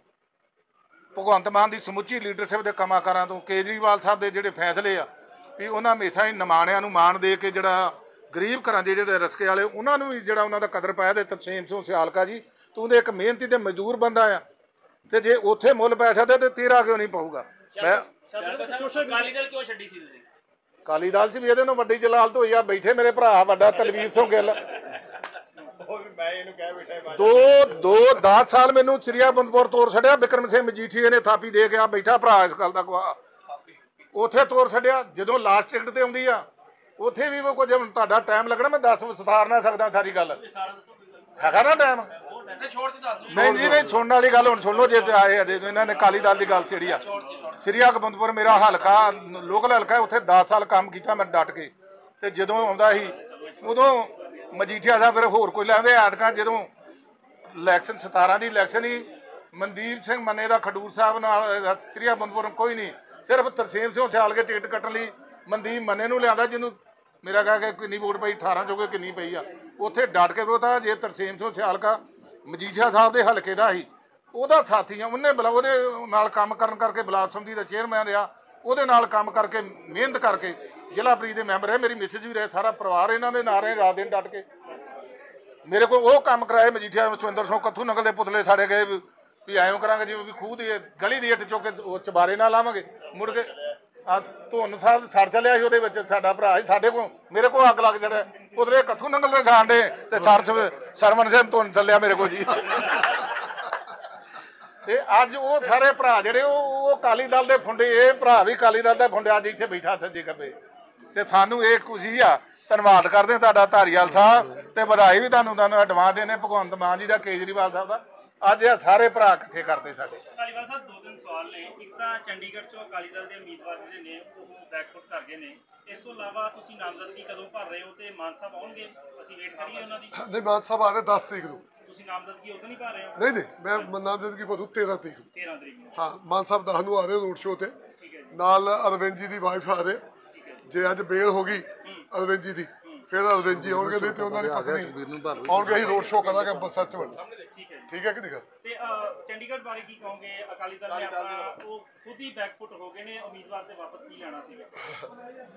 ਭਗਵੰਤ ਮਾਨ ਦੀ ਸਮੁੱਚੀ ਲੀਡਰਸ਼ਿਪ ਦੇ ਕੰਮਾਂ ਕਾਰਾਂ ਤੋਂ ਕੇਜਰੀਵਾਲ ਸਾਹਿਬ ਦੇ ਜਿਹੜੇ ਫੈਸਲੇ ਆ ਵੀ ਉਹਨਾਂ ਹਮੇਸ਼ਾ ਹੀ ਨਿਮਾਣਿਆਂ ਨੂੰ ਮਾਣ ਦੇ ਕੇ ਜਿਹੜਾ ਗਰੀਬ ਘਰਾਂ ਦੇ ਜਿਹੜੇ ਰਸਕੇ ਵਾਲੇ ਉਹਨਾਂ ਨੂੰ ਵੀ ਜਿਹੜਾ ਉਹਨਾਂ ਦਾ ਕਦਰ ਪਾਇਆ ਤੇ ਤਰਸੇਮ ਸਿੰਘ ਸਿਆਲਕਾ ਜੀ ਤੂੰ ਦੇ ਇੱਕ ਮਿਹਨਤੀ ਤੇ ਮਜ਼ਦੂਰ ਬੰਦਾ ਆ ਤੇ ਜੇ ਉੱਥੇ ਮੁੱਲ ਪੈ ਸਕਦਾ ਤੇ ਤੇਰਾ ਕਿਉਂ ਨਹੀਂ ਪਊਗਾ? ਮੈਂ ਸੋਸ਼ਲ ਅਕਾਲੀ ਦਲ ਕਿਉਂ ਛੱਡੀ ਸੀ ਤੁਸੀਂ? ਕਾਲੀ ਦਾਲ 'ਚ ਵੀ ਇਹਦੇ ਨਾਲ ਵੱਡੀ ਜਲਾਲਤ ਹੋਈ ਆ ਬੈਠੇ ਮੇਰੇ ਭਰਾ ਵੱਡਾ ਤਲਵੀਰ ਸਿੰਘ ਗਿੱਲ। ਮੈਂ ਇਹਨੂੰ ਕਹਿ ਬੈਠਾ ਦੋ ਦੋ 10 ਸਾਲ ਮੈਨੂੰ ਸ੍ਰੀਆ ਬੰਦਪੁਰ ਤੋਰ ਛੱਡਿਆ ਬਿਕਰਮ ਸਿੰਘ ਮਜੀਠੀਏ ਨੇ ਥਾਪੀ ਦੇ ਕੇ ਆ ਬੈਠਾ ਭਰਾ ਇਸ ਗੱਲ ਦਾ ਗਵਾਹ। ਉਥੇ ਤੋਰ ਛੱਡਿਆ, ਜਦੋਂ ਲਾਸਟ ਟਿਕਟ ਤੇ ਆਉਂਦੀ ਆ, ਉਥੇ ਵੀ ਉਹ ਕੁਝ ਹੁਣ ਤੁਹਾਡਾ ਟਾਈਮ ਲੱਗਣਾ, ਮੈਂ ਦੱਸ ਵਿਸਥਾਰ ਨਾ ਸਕਦਾ ਸਾਰੀ ਗੱਲ। ਹੈਗਾ ਨਾ ਟਾਈਮ ਨਹੀਂ ਜੀ, ਨਹੀਂ, ਸੁਣਨ ਵਾਲੀ ਗੱਲ ਹੁਣ ਸੁਣ ਲਓ ਜੇ ਤੇ ਆਏ ਆ, ਜੇ ਇਹਨਾਂ ਨੇ ਕਾਲੀ ਦਲ ਦੀ ਗੱਲ ਛੇੜੀ ਆ। ਸ੍ਰੀ ਅਕਬੰਦਪੁਰ ਮੇਰਾ ਹਲਕਾ, ਲੋਕਲ ਹਲਕਾ ਉੱਥੇ 10 ਸਾਲ ਕੰਮ ਕੀਤਾ ਮੈਂ ਡਟ ਕੇ। ਤੇ ਜਦੋਂ ਆਉਂਦਾ ਸੀ, ਉਦੋਂ ਮਜੀਠੀਆ ਸਾਹਿਬ ਫਿਰ ਹੋਰ ਕੋਈ ਲੈਂਦੇ ਆਦਕਾਂ ਜਦੋਂ ਇਲੈਕਸ਼ਨ 17 ਦੀ ਇਲੈਕਸ਼ਨ ਹੀ ਮਨਦੀਪ ਸਿੰਘ ਮੰਨੇ ਦਾ ਖਡੂਰ ਸਾਹਿਬ ਨਾਲ, ਸ੍ਰੀ ਅਕਬੰਦਪੁਰ ਕੋਈ ਨਹੀਂ। ਸਿਰਫ ਤਰਸੇਮ ਸਿੰਘ ਛਾਲ ਕੇ ਟਿਕਟ ਕੱਟਣ ਲਈ ਮਨਦੀਪ ਮੰਨੇ ਨੂੰ ਲਿਆਂਦਾ, ਜਿਹਨੂੰ ਮੇਰਾ ਕਹਾ ਕਿ ਕਿੰਨੀ ਵੋਟ ਪਈ 18 ਚੋਂ ਕਿੰਨੀ ਪਈ ਆ। ਉੱਥੇ ਡਟ ਕੇ ਵਿਰੋਧਾ ਜੇ ਤਰਸੇਮ ਸਿੰਘ ਛਾਲਕਾ ਮਜੀਠੀਆ ਸਾਹਿਬ ਦੇ ਹਲਕੇ ਦਾ ਸੀ, ਉਹਦਾ ਸਾਥੀ ਆ, ਉਹਨੇ ਬਲਾ, ਉਹਦੇ ਨਾਲ ਕੰਮ ਕਰਨ ਕਰਕੇ ਬਲਾਕ ਸੰਮਤੀ ਦਾ ਚੇਅਰਮੈਨ ਰਿਹਾ, ਉਹਦੇ ਨਾਲ ਕੰਮ ਕਰਕੇ, ਮਿਹਨਤ ਕਰਕੇ ਜ਼ਿਲ੍ਹਾ ਪ੍ਰੀਤ ਦੇ ਮੈਂਬਰ ਹੈ ਮੇਰੀ ਮਿਸਿਸ ਵੀ ਰਹੇ, ਸਾਰਾ ਪਰਿਵਾਰ ਇਹਨਾਂ ਦੇ ਨਾਲ ਰਹੇ ਰਾਤ ਦਿਨ ਡਟ ਕੇ। ਮੇਰੇ ਕੋਲ ਉਹ ਕੰਮ ਕਰਾਏ, ਮਜੀਠੀਆ ਸੁਰਿੰਦਰ ਸਿੰਘ ਕੱਥੂ ਨਗਲ ਦੇ ਪੁਤਲੇ ਸਾੜੇ ਗਏ ਵੀ- ਵੀ ਐਂ ਕਰਾਂਗੇ ਜਿਵੇਂ ਵੀ ਖੂਹ ਦੀ ਗਲੀ ਦੀ ਇੱਟ ਚੁੱਕ ਕੇ ਉਹ ਚਬਾਰੇ ਨਾਲ ਲਾਵਾਂਗੇ, ਮੁੜ ਕੇ ਆ ਧੁੰਨ ਸਾਹਿਬ ਸੜ ਚੱਲਿਆ ਸੀ ਉਹਦੇ ਵਿੱਚ ਸਾਡਾ ਭਰਾ ਸੀ, ਸਾਡੇ ਕੋਲ, ਮੇਰੇ ਕੋਲ ਅੱਗ ਲੱਗ ਜੜਾ ਉਧਰੇ ਕੱਥੂ ਨੰਗਲ ਦੇ ਛਾਂਡੇ ਤੇ ਸਰ ਸਰਵਨ ਸਿੰਘ ਧੁੰਨ ਚੱਲਿਆ ਮੇਰੇ ਕੋਲ ਜੀ। ਤੇ ਅੱਜ ਉਹ ਸਾਰੇ ਭਰਾ ਜਿਹੜੇ ਉਹ ਉਹ ਕਾਲੀ ਦਲ ਦੇ ਫੁੰਡੇ, ਇਹ ਭਰਾ ਵੀ ਕਾਲੀ ਦਲ ਦਾ ਫੁੰਡੇ ਅੱਜ ਇੱਥੇ ਬੈਠਾ ਸੱਜੇ ਖੱਬੇ ਤੇ। ਸਾਨੂੰ ਇਹ ਖੁਸ਼ੀ ਆ, ਧੰਨਵਾਦ ਕਰਦੇ ਤੁਹਾਡਾ ਧਾਰੀਵਾਲ ਸਾਹਿਬ ਤੇ ਵਧਾਈ ਵੀ ਤੁਹਾਨੂੰ ਤੁਹਾਨੂੰ ਐਡਵਾਂਸ ਦੇਣੇ, ਭਗਵੰਤ ਮਾਨ ਜੀ ਦਾ ਕੇਜਰੀਵਾਲ ਸਾਹਿਬ ਦਾ। ਅੱਜ ਇਹ ਸਾਰੇ ਭਰਾ ਇਕੱਠੇ ਕਰਦੇ ਸਾਡੇ। ਧਾਲੀਵਾਲ ਸਾਹਿਬ ਦੋ ਤਿੰਨ ਸਵਾਲ ਨੇ। ਇੱਕ ਤਾਂ ਚੰਡੀਗੜ੍ਹ ਚੋਂ ਅਕਾਲੀ ਦਲ ਦੇ ਉਮੀਦਵਾਰ ਜਿਹੜੇ ਨੇ ਉਹ ਬੈਕਫੁੱਟ ਕਰ ਗਏ ਨੇ। ਇਸ ਤੋਂ ਇਲਾਵਾ ਤੁਸੀਂ ਨਾਮਜ਼ਦਗੀ ਕਦੋਂ ਭਰ ਰਹੇ ਹੋ ਤੇ ਮਾਨ ਸਾਹਿਬ ਆਉਣਗੇ? ਅਸੀਂ ਵੇਟ ਕਰੀਏ ਉਹਨਾਂ ਦੀ। ਨਹੀਂ ਮਾਨ ਸਾਹਿਬ ਆ ਰਹੇ 10 ਤਰੀਕ ਨੂੰ। ਤੁਸੀਂ ਨਾਮਜ਼ਦਗੀ ਉਦੋਂ ਨਹੀਂ ਭਰ ਰਹੇ ਹੋ? ਨਹੀਂ ਨਹੀਂ ਮੈਂ ਨਾਮਜ਼ਦਗੀ ਭਰੂ 13 ਤਰੀਕ ਨੂੰ। 13 ਤਰੀਕ ਨੂੰ। ਹਾਂ ਮਾਨ ਸਾਹਿਬ 10 ਨੂੰ ਆ ਰਹੇ ਰੋਡ ਸ਼ੋਅ ਤੇ। ਹੈ ਨਾਲ ਅਰਵਿੰਦ ਜੀ ਦੀ ਵਾਈਫ ਆ ਰਹੇ। ਜੇ। ਅੱਜ ਬੇਲ ਹੋ ਗਈ ਅਰਵਿੰਦ ਜੀ ਦੀ ਫਿਰ ਅਰਵਿੰਦ ਜੀ ਆਉਣਗੇ ਤੇ ਉਹਨਾਂ ਦੀ ਪਤਨੀ। ਆਉਣਗੇ ਅਸੀਂ ਰੋਡ ਸ਼ੋਅ ਕਰਾਂਗੇ ਅੰਮ੍ਰਿਤਸਰ ਚ ਵੜ ਠੀਕ ਹੈ ਕਿ ਨਹੀਂ? ਗੱਲ ਤੇ ਅਹ, ਚੰਡੀਗੜ੍ਹ ਬਾਰੇ ਕੀ ਕਹੋਗੇ? ਅਕਾਲੀ ਦਲ ਨੇ ਆਪਣਾ ਉਹ ਖੁਦ ਹੀ ਬੈਕਫੁੱਟ ਹੋ ਗਏ ਨੇ ਉਮੀਦਵਾਰ ਤੇ ਵਾਪਸ ਕੀ ਲੈਣਾ ਸੀਗਾ?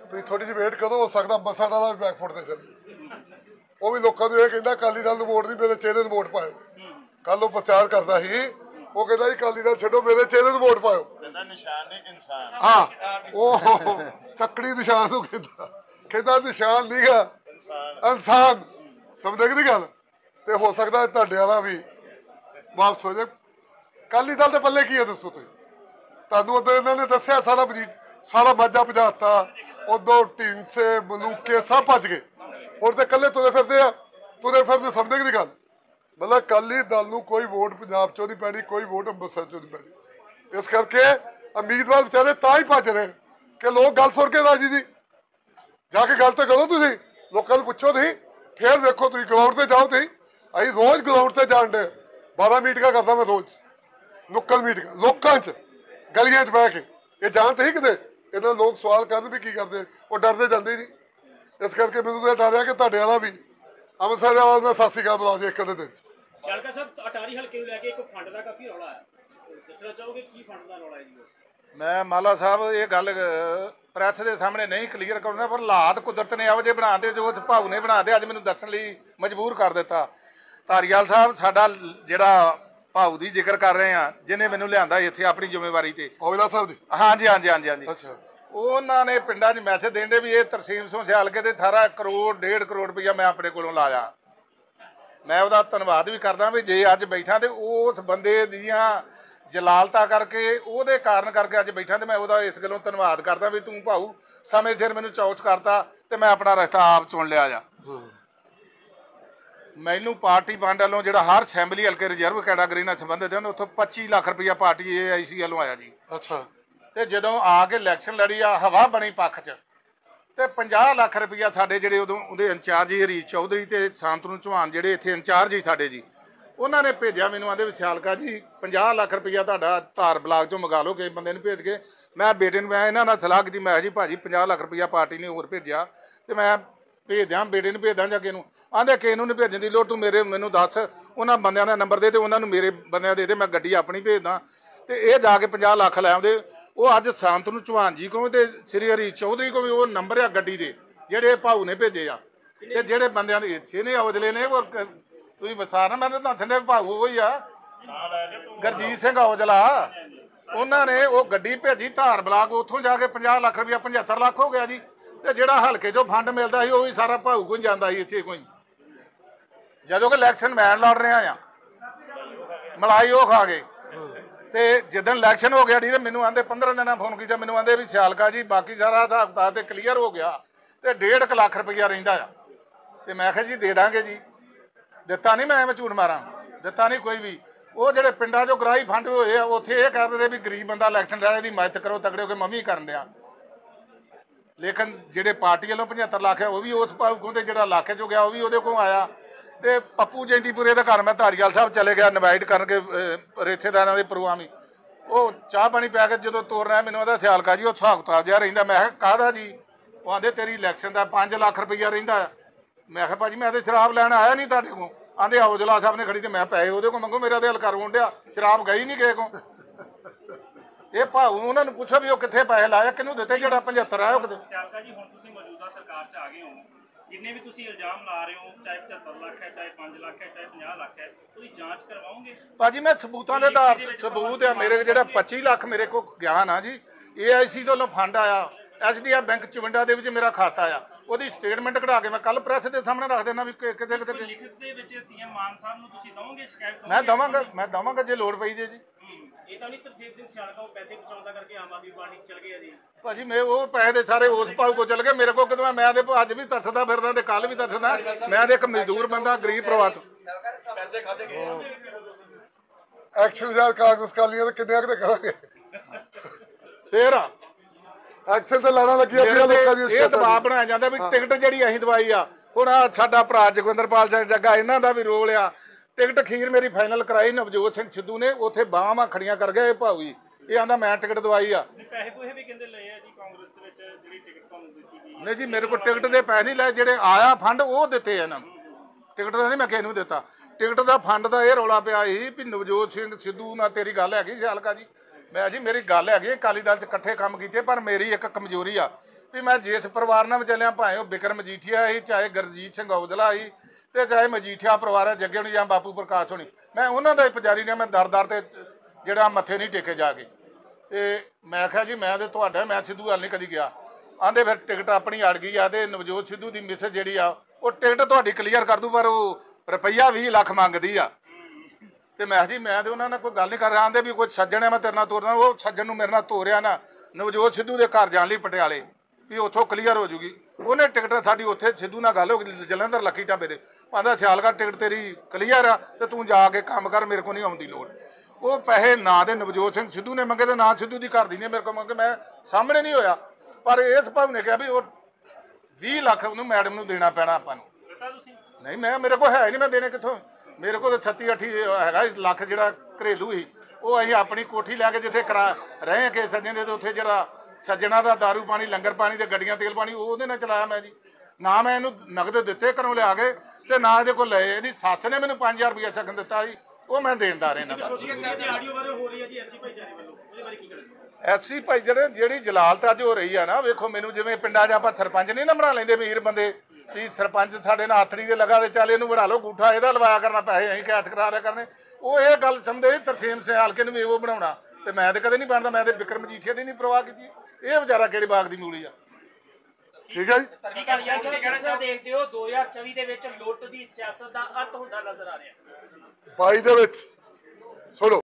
ਤੁਸੀਂ ਥੋੜੀ ਜਿਹੀ ਵੇਟ ਕਰੋ ਹੋ ਸਕਦਾ ਅੰਮ੍ਰਿਤਸਰ ਵਾਲਾ ਵੀ ਬੈਕਫੁੱਟ ਤੇ ਚੱਲੇ। ਉਹ ਵੀ ਲੋਕਾਂ ਨੂੰ ਇਹ ਕਹਿੰਦਾ ਅਕਾਲੀ ਦਲ ਨੂੰ ਵੋਟ ਨਹੀਂ ਮੇਰੇ ਚਿਹਰੇ ਨੂੰ ਵੋਟ ਪਾਇਓ। ਕੱਲ ਉਹ ਪ੍ਰਚਾਰ ਕਰਦਾ ਸੀ ਉਹ ਕਹਿੰਦਾ ਜੀ ਅਕਾਲੀ ਦਲ ਛੱਡੋ ਮੇਰੇ ਚਿਹਰੇ ਨੂੰ ਵੋਟ ਪਾਇਓ। ਇਹਦਾ ਨਿਸ਼ਾਨ ਨੇ ਇਨਸਾਨ। ਹਾਂ ਉਹ ਤੱਕੜੀ ਨਿਸ਼ਾਨ ਨੂੰ ਕਹਿੰਦਾ। ਕਹਿੰਦਾ ਨਿਸ਼ਾਨ ਨਹੀਂਗਾ ਇਨਸਾਨ। ਸਮਝਦੇ ਕਿ ਨਹੀਂ ਗੱਲ? ਤੇ ਹੋ ਸਕਦਾ ਤੁਹਾਡੇ ਵਾਲਾ ਵੀ ਵਾਪਸ ਹੋ ਜਾਏ ਕਾਲੀ ਦਲ ਦੇ ਪੱਲੇ ਕੀ ਹੈ ਦੱਸੋ ਤੁਸੀਂ? ਤੁਹਾਨੂੰ ਉਦੋਂ ਇਹਨਾਂ ਨੇ ਦੱਸਿਆ ਸਾਰਾ ਸਾਰਾ ਮਾਝਾ ਭਜਾਤਾ। ਉਦੋਂ ਢੀਂਸੇ ਮਲੂਕੇ ਸਭ ਭੱਜ ਗਏ। ਹੁਣ ਤੇ ਇਕੱਲੇ ਤੁਰੇ ਫਿਰਦੇ ਆ। ਤੁਰੇ ਫਿਰਦੇ ਸਮਝਦੇ ਕਿ ਨਹੀਂ ਗੱਲ? ਮਤਲਬ ਕਾਲੀ ਦਲ ਨੂੰ ਕੋਈ ਵੋਟ ਪੰਜਾਬ ਚੋਂ ਨਹੀਂ ਪੈਣੀ, ਕੋਈ ਵੋਟ ਅੰਮ੍ਰਿਤਸਰ ਚੋਂ ਨਹੀਂ ਪੈਣੀ। ਇਸ ਕਰਕੇ ਉਮੀਦਵਾਰ ਵਿਚਾਰੇ ਤਾਂ ਹੀ ਭੱਜ ਰਹੇ ਕਿ ਲੋਕ ਗੱਲ ਸੁਣ ਕੇ ਰਾਜੀ ਦੀ ਜਾ ਕੇ ਗੱਲ ਤਾਂ ਕਰੋ ਤੁਸੀਂ। ਲੋਕਾਂ ਨੂੰ ਪੁੱਛੋ ਤੁਸੀਂ। ਫੇਰ ਵੇਖੋ ਤੁਸੀਂ ਗਰਾਊਂਡ ਤੇ ਜਾਓ ਤੁਸੀਂ। ਅਸੀਂ ਰੋਜ਼ ਗਰਾਊਂਡ ਤੇ ਜਾਣ ਜਾਣਦੇ 12 ਮੀਟਿੰਗਾਂ ਕਰਦਾ ਮੈਂ ਰੋਜ਼। ਨੁੱਕਲ ਮੀਟਿੰਗਾਂ ਲੋਕਾਂ 'ਚ ਗਲੀਆਂ 'ਚ ਬਹਿ ਕੇ। ਇਹ ਜਾਣਦੇ ਹੀ ਕਿਤੇ? ਇਹਨਾਂ ਲੋਕ ਸਵਾਲ ਕਰਨ ਵੀ ਕੀ ਕਰਦੇ? ਉਹ ਡਰਦੇ ਜਾਂਦੇ ਜੀ। ਇਸ ਕਰਕੇ ਮੈਨੂੰ ਤਾਂ ਡਰ ਰਿਹਾ ਕਿ ਤੁਹਾਡੇ ਵਾਲਾ ਵੀ ਅੰਮ੍ਰਿਤਸਰ ਵਾਲਾ ਮੈਂ ਸਾਸੀ ਕਾ ਬੁਲਾ ਦੇ ਇੱਕ ਅੱਧੇ ਦਿਨ 'ਚ। ਸ਼ਾਲਕਾ ਸਾਹਿਬ ਅਟਾਰੀ ਹਲਕੇ ਨੂੰ ਲੈ ਕੇ ਇੱਕ ਫੰਡ ਦਾ ਕਾਫੀ ਰੌਲਾ ਹੈ। ਦੱਸਣਾ ਚਾਹੋਗੇ ਕੀ ਫੰਡ ਦਾ ਰੌਲਾ ਹੈ ਜੀ ਉਹ? ਮੈਂ ਮਾਲਾ ਸਾਹਿਬ ਇਹ ਗੱਲ ਪ੍ਰੈਸ ਦੇ ਸਾਹਮਣੇ ਨਹੀਂ ਕਲੀਅਰ ਕਰਨਾ ਪਰ ਹਾਲਾਤ ਕੁਦਰਤ ਨੇ ਇਹੋ ਜਿਹੇ ਬਣਾਤੇ ਜੋ ਭਾਉ ਨੇ ਬਣਾਤੇ ਅੱਜ ਮੈਨੂੰ ਦੱਸਣ ਲਈ ਮਜਬੂਰ ਕਰ ਦਿੱਤਾ। ਧਾਰੀਵਾਲ ਸਾਹਿਬ ਸਾਡਾ ਜਿਹੜਾ ਭਾਉ ਦੀ ਜ਼ਿਕਰ ਕਰ ਰਹੇ ਆ ਜਿਹਨੇ ਮੈਨੂੰ ਲਿਆਂਦਾ ਇੱਥੇ ਆਪਣੀ ਜ਼ਿੰਮੇਵਾਰੀ ਤੇ। ਔਜਲਾ ਸਾਹਿਬ ਦੀ? ਹਾਂਜੀ ਹਾਂਜੀ ਹਾਂਜੀ ਹਾਂਜੀ। ਅੱਛਾ। ਉਹਨਾਂ ਨੇ ਪਿੰਡਾਂ 'ਚ ਮੈਸੇਜ ਦੇਂਦੇ ਵੀ ਇਹ ਤਰਸੀਮ ਸਿੰਘ ਸਿਆਲ ਕੇ ਤੇ ਸਾਰਾ ਕਰੋੜ ਡੇਢ ਕਰੋੜ ਰੁਪਈਆ ਮੈਂ ਆਪਣੇ ਕੋਲੋਂ ਲਾਇਆ। ਮੈਂ ਉਹਦਾ ਧੰਨਵਾਦ ਵੀ ਕਰਦਾ ਵੀ ਜੇ ਅੱਜ ਬੈਠਾ ਤੇ ਉਸ ਬੰਦੇ ਦੀਆਂ ਜਲਾਲਤਾ ਕਰਕੇ ਉਹਦੇ ਕਾਰਨ ਕਰਕੇ ਅੱਜ ਬੈਠਾ ਤੇ ਮੈਂ ਉਹਦਾ ਇਸ ਗੱਲੋਂ ਧੰਨਵਾਦ ਕਰਦਾ ਵੀ ਤੂੰ ਭਾਊ ਸਮੇਂ ਸਿਰ ਮੈਨੂੰ ਚੌਚ ਕਰਤਾ ਤੇ ਮੈਂ ਆਪਣਾ ਰਸਤਾ ਆਪ ਚੁਣ ਲਿਆ ਜਾ ਮੈਨੂੰ ਪਾਰਟੀ ਫੰਡ ਵੱਲੋਂ ਜਿਹੜਾ ਹਰ ਅਸੈਂਬਲੀ ਹਲਕੇ ਰਿਜ਼ਰਵ ਕੈਟਾਗਰੀ ਨਾਲ ਸੰਬੰਧਿਤ ਹਨ ਉੱਥੋਂ 25 ਲੱਖ ਰੁਪਈਆ ਪਾਰਟੀ ਏਆਈਸੀ ਵੱਲੋਂ ਆਇਆ ਜੀ। ਅੱਛਾ। ਤੇ ਜਦੋਂ ਆ ਕੇ ਇਲੈਕਸ਼ਨ ਲੜੀ ਆ ਹਵਾ ਬਣੀ ਪੱਖ 'ਚ ਤੇ 50 ਲੱਖ ਰੁਪਈਆ ਸਾਡੇ ਜਿਹੜੇ ਉਦੋਂ ਉਹਦੇ ਇੰਚਾਰਜ ਹੀ ਹਰੀਸ਼ ਚੌਧਰੀ ਤੇ ਸ਼ਾਂਤਨੂ ਚੌਹਾਨ ਜਿਹੜੇ ਇੱਥੇ ਇੰਚਾਰਜ ਹੀ ਸਾਡੇ ਜੀ ਉਹਨਾਂ ਨੇ ਭੇਜਿਆ ਮੈਨੂੰ ਆਂਦੇ ਵਿਸ਼ਾਲਕਾ ਜੀ 50 ਲੱਖ ਰੁਪਈਆ ਤੁਹਾਡਾ ਧਾਰ ਬਲਾਕ ਚੋਂ ਮੰਗਾ ਲਓ ਕਿਸੇ ਬੰਦੇ ਨੂੰ ਭੇਜ ਕੇ। ਮੈਂ ਬੇਟੇ ਨੂੰ ਮੈਂ ਇਹਨਾਂ ਨਾਲ ਸਲਾਹ ਕੀਤੀ ਮੈਂ ਜੀ ਭਾਜੀ 50 ਲੱਖ ਰੁਪਈਆ ਪਾਰਟੀ ਨੇ ਹੋਰ ਭੇਜਿਆ ਤੇ ਮੈਂ ਭੇਜ ਦਿਆਂ ਬੇਟੇ ਨੂੰ ਭੇਜਦਾ ਜਾਂ ਕਿਸੇ ਨੂੰ ਆਂਦੇ ਕਿ ਇਹਨੂੰ ਨਹੀਂ ਭੇਜਣ ਦੀ ਲੋੜ, ਤੂੰ ਮੇਰੇ, ਮੈਨੂੰ ਦੱਸ। ਉਹਨਾਂ ਬੰਦਿਆਂ ਦਾ ਨੰਬਰ ਦੇ ਤੇ ਉਹਨਾਂ ਨੂੰ ਮੇਰੇ ਬੰਦਿਆਂ ਦੇ ਦੇ, ਮੈਂ ਗੱਡੀ ਆਪਣੀ ਭੇਜਦਾ। ਤੇ ਇਹ ਜਾ ਕੇ 50 ਲੱਖ ਲੈ ਆਉਂਦੇ। ਉਹ ਅੱਜ ਸ਼ਾਂਤ ਨੂੰ ਚੌਹਾਨ ਜੀ ਕੋਲ ਤੇ ਸ੍ਰੀ ਹਰੀ ਚੌਧਰੀ ਕੋਲ ਵੀ ਉਹ ਨੰਬਰ ਆ ਗੱਡੀ ਦੇ, ਜਿਹੜੇ ਭਾਊ ਨੇ ਭੇਜੇ ਆ। ਤੇ ਜਿਹੜੇ ਬੰਦਿਆਂ ਦੇ ਇੱਥੇ ਨੇ, ਔਜਲੇ ਨੇ ਉਹ ਤੁਸੀਂ ਵਿਸਾਰਨਾ ਮੈਂ ਤਾਂ ਦੱਸਣ ਦੇ ਭਾਊ ਉਹ ਹੀ ਆ। ਗਰਜੀਤ ਸਿੰਘ ਔਜਲਾ, ਉਹਨਾਂ ਨੇ ਉਹ ਗੱਡੀ ਭੇਜੀ ਧਾਰ ਬਲਾਕ, ਉੱਥੋਂ ਜਾ ਕੇ 50 ਲੱਖ ਰੁਪਇਆ 75 ਲੱਖ ਹੋ ਗਿਆ ਜੀ। ਤੇ ਜਿਹੜਾ ਹਲਕੇ ਚੋਂ ਫੰਡ ਮਿਲਦਾ ਸੀ, ਉਹ ਵੀ ਸਾਰਾ ਭਾਊ ਕੋਈ ਜਾਂਦਾ ਸੀ, ਇੱਥੇ ਕੋਈ। ਜਦੋਂ ਕਿ ਇਲੈਕਸ਼ਨ ਮੈਂ ਲੜ ਰਿਹਾ ਆ ਮਲਾਈ ਉਹ ਖਾ ਗਏ। ਤੇ ਜਦੋਂ ਇਲੈਕਸ਼ਨ ਹੋ ਗਿਆ ਜੀ ਤੇ ਮੈਨੂੰ ਆਂਦੇ 15 ਦਿਨਾਂ ਫੋਨ ਕੀਤਾ, ਮੈਨੂੰ ਆਂਦੇ ਵੀ ਸਿਆਲਕਾ ਜੀ, ਬਾਕੀ ਸਾਰਾ ਹਿਸਾਬ ਕਿਤਾਬ ਤੇ ਕਲੀਅਰ ਹੋ ਗਿਆ। ਤੇ 1.5 ਲੱਖ ਰੁਪਈਆ ਰਹਿੰਦਾ ਆ। ਤੇ ਮੈਂ ਕਿਹਾ ਜੀ, ਦੇ ਦਾਂਗੇ ਜੀ। ਦਿੱਤਾ ਨਹੀਂ ਮੈਂ ਐਵੇਂ ਝੂਠ ਮਾਰਾਂ। ਦਿੱਤਾ ਨਹੀਂ ਕੋਈ ਵੀ। ਉਹ ਜਿਹੜੇ ਪਿੰਡਾਂ 'ਚੋਂ ਗਰਾਈ ਫੰਡ ਹੋਏ ਆ, ਉੱਥੇ ਇਹ ਕਰਦੇ ਰਹੇ ਵੀ ਗਰੀਬ ਬੰਦਾ ਇਲੈਕਸ਼ਨ ਲੜੇ ਦੀ ਮਦਦ ਕਰੋ, ਤਗੜੇ ਹੋ ਕੇ ਮੰਮੀ ਕਰਨ ਦਿਆ। ਲੇਕਿਨ ਜਿਹੜੇ ਪਾਰਟੀ ਵੱਲੋਂ 75 ਲੱਖ ਹੈ ਉਹ ਵੀ ਉਸ ਭਾਊ ਕੋਲ ਤੇ ਜਿਹੜਾ ਇਲਾਕੇ 'ਚੋਂ ਗਿਆ, ਉਹ ਵੀ ਉਹਦੇ ਕੋਲ ਆਇਆ। ਤੇ ਪੱਪੂ ਜੈਂਤੀਪੁਰੇ ਦੇ ਘਰ ਮੈਂ ਧਾਰੀਵਾਲ ਸਾਹਿਬ ਚਲੇ ਗਿਆ ਇਨਵਾਈਟ ਕਰਕੇ ਰੇਥੇਦਾਰਾਂ ਦੇ ਪ੍ਰੋਗਰਾਮ ਉਹ ਚਾਹ ਪਾਣੀ ਪਿਆ ਕੇ ਜਦੋਂ ਤੋਰਨਾ ਮੈਨੂੰ ਉਹਦਾ ਸਿਆਲਕਾ ਜੀ, ਉਹ ਹਿਸਾਬ ਕਿਤਾਬ ਜਿਹਾ ਰਹਿੰਦਾ। ਮੈਂ ਕਿਹਾ, ਕਾਹਦਾ ਜੀ? ਉਹ ਆਂਦੇ ਤੇਰੀ ਇਲੈਕਸ਼ਨ ਦਾ 5 ਲੱਖ ਰੁਪਈਆ ਰਹਿੰਦਾ ਮੈਂ ਕਿਹਾ, ਭਾਜੀ, ਮੈਂ ਤੇ ਸ਼ਰਾਬ ਲੈਣ ਆਇਆ ਨਹੀਂ ਤੁਹਾਡੇ ਕੋਲ। ਆਂਦੇ ਔਜਲਾ ਸਾਹਿਬ ਨੇ ਖੜੀ ਤੇ ਮੈਂ ਪੈਸੇ ਉਹਦੇ ਕੋਲ ਮੰਗੋ, ਮੇਰਾ ਤੇ ਹਲਕਾ ਰੋਣ ਡਿਆ। ਸ਼ਰਾਬ ਗਈ ਨਹੀਂ ਕਿਸੇ ਕੋਲ। ਇਹ ਭਾਊ, ਉਹਨਾਂ ਨੂੰ ਪੁੱਛੋ ਵੀ ਉਹ ਕਿੱਥੇ ਪੈਸੇ ਲਾਇਆ ਕਿਹਨੂੰ ਦਿੱਤੇ, ਜਿਹੜਾ 75 ਆਇਆ ਉਹ ਕਿਤੇ ਸਿਆਲਕਾ ਜੀ, ਹੁਣ ਤੁਸੀਂ ਮੌਜੂਦਾ ਸਰਕਾਰ 'ਚ ਆ ਗਏ ਹੋ। ਜਿੰਨੇ ਵੀ ਤੁਸੀਂ ਇਲਜ਼ਾਮ ਲਾ ਰਹੇ ਹੋ ਚਾਹੇ 75 ਲੱਖ ਹੈ ਚਾਹੇ 5 ਲੱਖ ਹੈ ਚਾਹੇ 50 ਲੱਖ ਹੈ ਉਹਦੀ ਜਾਂਚ ਕਰਵਾਓਗੇ? ਭਾਜੀ ਮੈਂ ਸਬੂਤਾਂ ਦੇ ਆਧਾਰ ਤੇ ਸਬੂਤ ਆ ਮੇਰੇ ਜਿਹੜਾ 25 ਲੱਖ ਮੇਰੇ ਕੋਲ ਗਿਆਨ ਆ ਜੀ ਏਆਈਸੀ ਵੱਲੋਂ ਫੰਡ ਆਇਆ ਐਸਡੀਐਫ ਬੈਂਕ ਚਵਿੰਡਾ ਦੇ ਵਿੱਚ ਮੇਰਾ ਖਾਤਾ ਆ ਉਹਦੀ ਸਟੇਟਮੈਂਟ ਕਢਾ ਕੇ ਮੈਂ ਕੱਲ ਪ੍ਰੈਸ ਦੇ ਸਾਹਮਣੇ ਰੱਖ ਦੇਣਾ ਵੀ ਕਿਤੇ ਕਿਤੇ ਲਿਖਤ ਦੇ ਵਿੱਚ ਸੀਐਮ ਮਾਨ ਸਾਹਿਬ ਨੂੰ ਤੁਸੀਂ ਦਵੋਗੇ ਸ਼ਿਕਾਇਤ ਮੈਂ ਦਵਾਂਗਾ ਮੈਂ ਦਵਾਂਗਾ ਜੇ ਲੋੜ ਪਈ ਜੇ ਜੀ। ਇਹ ਤਾਂ ਨਹੀਂ ਤਰਸੀਮ ਸਿੰਘ ਸਿਆਲਕਾ ਉਹ ਪੈਸੇ ਬਚਾਉਂਦਾ ਕਰਕੇ ਆਮ ਆਦਮੀ ਪਾਰਟੀ ਚ ਚਲ ਗਿਆ ਜੀ। ਭਾਜੀ ਮੈਂ ਉਹ ਪੈਸੇ ਦੇ ਸਾਰੇ ਉਸ ਪਾਉ ਕੋ ਚਲ ਗਏ। ਮੇਰੇ ਕੋਲ ਕਿਦੋਂ ਮੈਂ ਤੇ ਅੱਜ ਵੀ ਤਰਸਦਾ ਫਿਰਦਾ ਤੇ ਕੱਲ ਵੀ ਤਰਸਦਾ। ਮੈਂ ਤੇ ਇੱਕ ਮਜ਼ਦੂਰ ਬੰਦਾ ਗਰੀਬ ਪਰਿਵਾਰ ਤੋਂ। ਪੈਸੇ ਖਾਦੇ ਗਏ ਐਕਸ਼ਨ ਜਾਂ ਕਾਂਗਰਸ ਕਾਲੀਆਂ ਤੇ ਕਿੰਨੇ ਕੁ ਤੇ ਕਰਾਂਗੇ? ਫੇਰ ਐਕਸ਼ਨ ਤੇ ਲਾਣਾ ਲੱਗਿਆ ਪਿਆ ਲੋਕਾਂ ਦੀ ਇਹ ਦਬਾਅ ਬਣਾਇਆ ਜਾਂਦਾ ਵੀ ਟਿਕਟ ਜਿਹੜੀ ਅਸੀਂ ਦਵਾਈ ਆ ਹੁਣ ਆਹ ਸਾਡਾ ਭਰਾ ਜਗਵਿੰਦਰਪਾਲ ਸਿੰਘ ਜੱਗਾ ਇਹਨਾਂ ਦਾ ਵੀ ਰੋਲ ਆ। ਟਿਕਟ ਖੀਰ ਮੇਰੀ ਫਾਈਨਲ ਕਰਾਈ ਨਵਜੋਤ ਸਿੰਘ ਸਿੱਧੂ ਨੇ ਉੱਥੇ ਬਾਹਾਂ ਖੜੀਆਂ ਕਰ ਗਏ ਇਹ ਭਾਊ ਇਹ ਆਂਦਾ ਮੈਂ ਟਿਕਟ ਦਵਾਈ ਆ। ਪੈਸੇ ਪੂਸੇ ਵੀ ਕਹਿੰਦੇ ਲਏ ਆ ਜੀ ਕਾਂਗਰਸ ਦੇ ਵਿੱਚ ਜਿਹੜੀ ਟਿਕਟ ਤੁਹਾਨੂੰ ਦਿੱਤੀ ਗਈ ਹੈ ਨਹੀਂ ਜੀ ਮੇਰੇ ਕੋਲ ਟਿਕਟ ਦੇ ਪੈਸੇ ਨਹੀਂ ਲਏ ਜਿਹੜੇ ਆਇਆ ਫੰਡ ਉਹ ਦਿੱਤੇ ਆ ਇਹਨਾਂ ਨੂੰ। ਟਿਕਟ ਦਾ ਨਹੀਂ ਮੈਂ ਕਿਸੇ ਨੂੰ ਦਿੱਤਾ। ਟਿਕਟ ਦਾ ਫੰਡ ਦਾ ਇਹ ਰੌਲਾ ਪਿਆ ਸੀ ਵੀ ਨਵਜੋਤ ਸਿੰਘ ਸਿੱਧੂ ਨਾਲ ਤੇਰੀ ਗੱਲ ਹੈਗੀ ਸਿਆਲਕਾ ਜੀ। ਮੈਂ ਜੀ ਮੇਰੀ ਗੱਲ ਹੈਗੀ ਅਕਾਲੀ ਦਲ ਚ ਇਕੱਠੇ ਕੰਮ ਕੀਤੇ ਪਰ ਮੇਰੀ ਇੱਕ ਕਮਜ਼ੋਰੀ ਆ ਵੀ ਮੈਂ ਜਿਸ ਪਰਿਵਾਰ ਨਾਲ ਚੱਲਿਆ ਭਾਵੇਂ ਉਹ ਬਿਕਰਮ ਮਜੀਠੀਆ ਸੀ ਚਾਹੇ ਗੁਰਜੀਤ ਸਿੰਘ ਔਜਲਾ ਸੀ ਤੇ ਚਾਹੇ ਮਜੀਠੀਆ ਪਰਿਵਾਰ ਹੈ, ਜੱਗੇ ਹੋਣੀ ਜਾਂ ਬਾਪੂ ਪ੍ਰਕਾਸ਼ ਹੋਣੀ, ਮੈਂ ਉਹਨਾਂ ਦਾ ਹੀ ਪੁਜਾਰੀ ਨੇ, ਮੈਂ ਦਰ ਦਰ ਤੇ ਜਿਹੜਾ ਮੱਥੇ ਨਹੀਂ ਟੇਕੇ ਜਾ ਕੇ। ਤੇ ਮੈਂ ਕਿਹਾ ਜੀ, ਮੈਂ ਤੇ ਤੁਹਾਡਾ, ਮੈਂ ਸਿੱਧੂ ਵੱਲ ਨਹੀਂ ਕਦੀ ਗਿਆ। ਆਂਦੇ ਫਿਰ ਟਿਕਟ ਆਪਣੀ ਅੜ ਗਈ ਆ ਤੇ ਨਵਜੋਤ ਸਿੱਧੂ ਦੀ ਮਿਸ ਜਿਹੜੀ ਆ, ਉਹ ਟਿਕਟ ਤੁਹਾਡੀ ਕਲੀਅਰ ਕਰ ਦੂ ਪਰ ਉਹ ਰੁਪਈਆ 20 ਲੱਖ ਮੰਗਦੀ ਆ। ਤੇ ਮੈਂ ਕਿਹਾ ਜੀ, ਮੈਂ ਤੇ ਉਹਨਾਂ ਨਾਲ ਕੋਈ ਗੱਲ ਨਹੀਂ ਕਰ ਰਿਹਾ। ਆਂਦੇ ਵੀ ਕੋਈ ਸੱਜਣ ਹੈ ਮੈਂ ਤੇਰੇ ਨਾਲ ਤੋਰਨਾ, ਉਹ ਸੱਜਣ ਨੂੰ ਮੇਰੇ ਨਾਲ ਤੋਰਿਆ ਨਾ, ਨਵਜੋਤ ਸਿੱਧੂ ਦੇ ਘਰ ਜਾਣ ਲਈ ਪਟਿਆਲੇ, ਵੀ ਉੱਥੋਂ ਕਲੀਅਰ ਹੋ ਜੂਗੀ। ਉਹਨੇ ਟਿਕਟ ਸਾਡੀ ਉੱਥੇ ਸਿੱਧੂ ਨਾਲ ਗੱਲ ਹੋ ਗਈ, ਜਲੰਧਰ ਲੱਖੀ ਢਾਬੇ ਦੇ ਆਂਦਾ ਸਿਆਲਗਾ ਟਿਕਟ ਤੇਰੀ ਕਲੀਅਰ ਆ ਤੇ ਤੂੰ ਜਾ ਕੇ ਕੰਮ ਕਰ ਮੇਰੇ ਕੋਲ ਨਹੀਂ ਆਉਂਦੀ ਲੋੜ। ਉਹ ਪੈਸੇ ਨਾ ਦੇ ਨਵਜੋਤ ਸਿੰਘ ਸਿੱਧੂ ਨੇ ਮੰਗੇ ਤੇ ਨਾ ਸਿੱਧੂ ਦੀ ਘਰ ਦੀ ਨੇ ਮੇਰੇ ਕੋਲ ਮੰਗੇ ਮੈਂ ਸਾਹਮਣੇ ਨਹੀਂ ਹੋਇਆ। ਪਰ ਇਸ ਭਾਵ ਨੇ ਕਿਹਾ ਵੀ ਉਹ 20 ਲੱਖ ਉਹਨੂੰ ਮੈਡਮ ਨੂੰ ਦੇਣਾ ਪੈਣਾ ਆਪਾਂ ਨੂੰ। ਨਹੀਂ ਮੈਂ ਮੇਰੇ ਕੋਲ ਹੈ ਨਹੀਂ ਮੈਂ ਦੇਣੇ ਕਿੱਥੋਂ? ਮੇਰੇ ਕੋਲ ਤਾਂ 36 ਅੱਠੀ ਹੈਗਾ ਲੱਖ ਜਿਹੜਾ ਘਰੇਲੂ ਸੀ। ਉਹ ਅਸੀਂ ਆਪਣੀ ਕੋਠੀ ਲੈ ਕੇ ਜਿੱਥੇ ਕਰਾ ਰਹੇ ਕਿ ਸੱਜਣ ਦੇ ਉੱਥੇ ਜਿਹੜਾ ਸੱਜਣਾ ਦਾ दारू ਪਾਣੀ ਲੰਗਰ ਪਾਣੀ ਤੇ ਗੱਡੀਆਂ ਤੇਲ ਪਾਣੀ ਉਹ ਉਹਦੇ ਨਾਲ ਚਲਾਇਆ ਮੈਂ ਜੀ। ਨਾ ਮੈਂ ਇਹਨੂੰ ਨਗਦ ਦਿੱਤੇ ਘਰੋਂ ਲਿਆ ਕੇ ਤੇ ਨਾ ਇਹਦੇ ਕੋਲ ਲਏ। ਇਹਦੀ ਸੱਸ ਨੇ ਮੈਨੂੰ 5000 ਰੁਪਇਆ ਚੱਕਣ ਦਿੱਤਾ ਸੀ। ਉਹ ਮੈਂ ਇਹਨਾਂ ਦਾ ਰਹੀ ਜੀ ਕਹਿਣਾ ਐਸੀ ਭਾਈ ਜਿਹੜੇ ਜਿਹੜੀ ਜਲਾਲਤ ਅੱਜ ਹੋ ਰਹੀ ਆ ਨਾ ਵੇਖੋ ਮੈਨੂੰ ਜਿਵੇਂ ਪਿੰਡਾਂ 'ਚ ਆਪਾਂ ਸਰਪੰਚ ਨਹੀਂ ਨਾ ਬਣਾ ਲੈਂਦੇ ਵੀਰ ਬੰਦੇ। ਵੀ ਸਰਪੰਚ ਸਾਡੇ ਨਾਲ ਆਥਰੀ ਦੇ ਲਗਾ ਦੇ ਚੱਲ ਇਹਨੂੰ ਬਣਾ ਲਓ ਗੂਠਾ ਇਹਦਾ ਲਵਾਇਆ ਕਰਨਾ ਪੈਸੇ ਅਸੀਂ ਕੈਚ ਕਰਾ ਰਿਆ ਕਰਨੇ। ਉਹ ਇਹ ਗੱਲ ਸਮਝਦੇ ਤਰਸੇਮ ਸਿਆਲ ਕੇ ਨੂੰ ਵੀ ਉਹ ਬਣਾਉਣਾ। ਤੇ ਮੈਂ ਤੇ ਕਦੇ ਨਹੀਂ ਬਣਦਾ ਮੈਂ ਤੇ ਵਿਕਰਮ ਜੀਠੀਆ ਦੀ ਨਹੀਂ ਪ੍ਰਵਾਹ ਕੀਤੀ। ਇਹ ਵਿਚਾਰਾ ਕਿਹੜੇ ਬਾਗ ਦੀ ਮੂਲੀ ਆ? ਠੀਕ ਹੈ ਜੀ? ਕੀ ਗੱਲ ਯਾਰ ਤੁਸੀਂ ਕਿਹੜਾ ਦੇਖਦੇ ਹੋ 2024 ਦੇ ਵਿੱਚ ਲੁੱਟ ਦੀ ਸਿਆਸਤ ਦਾ ਅੰਤ ਹੁੰਦਾ ਨਜ਼ਰ ਆ ਰਿਹਾ। 22 ਦੇ ਵਿੱਚ। ਸੁਣੋ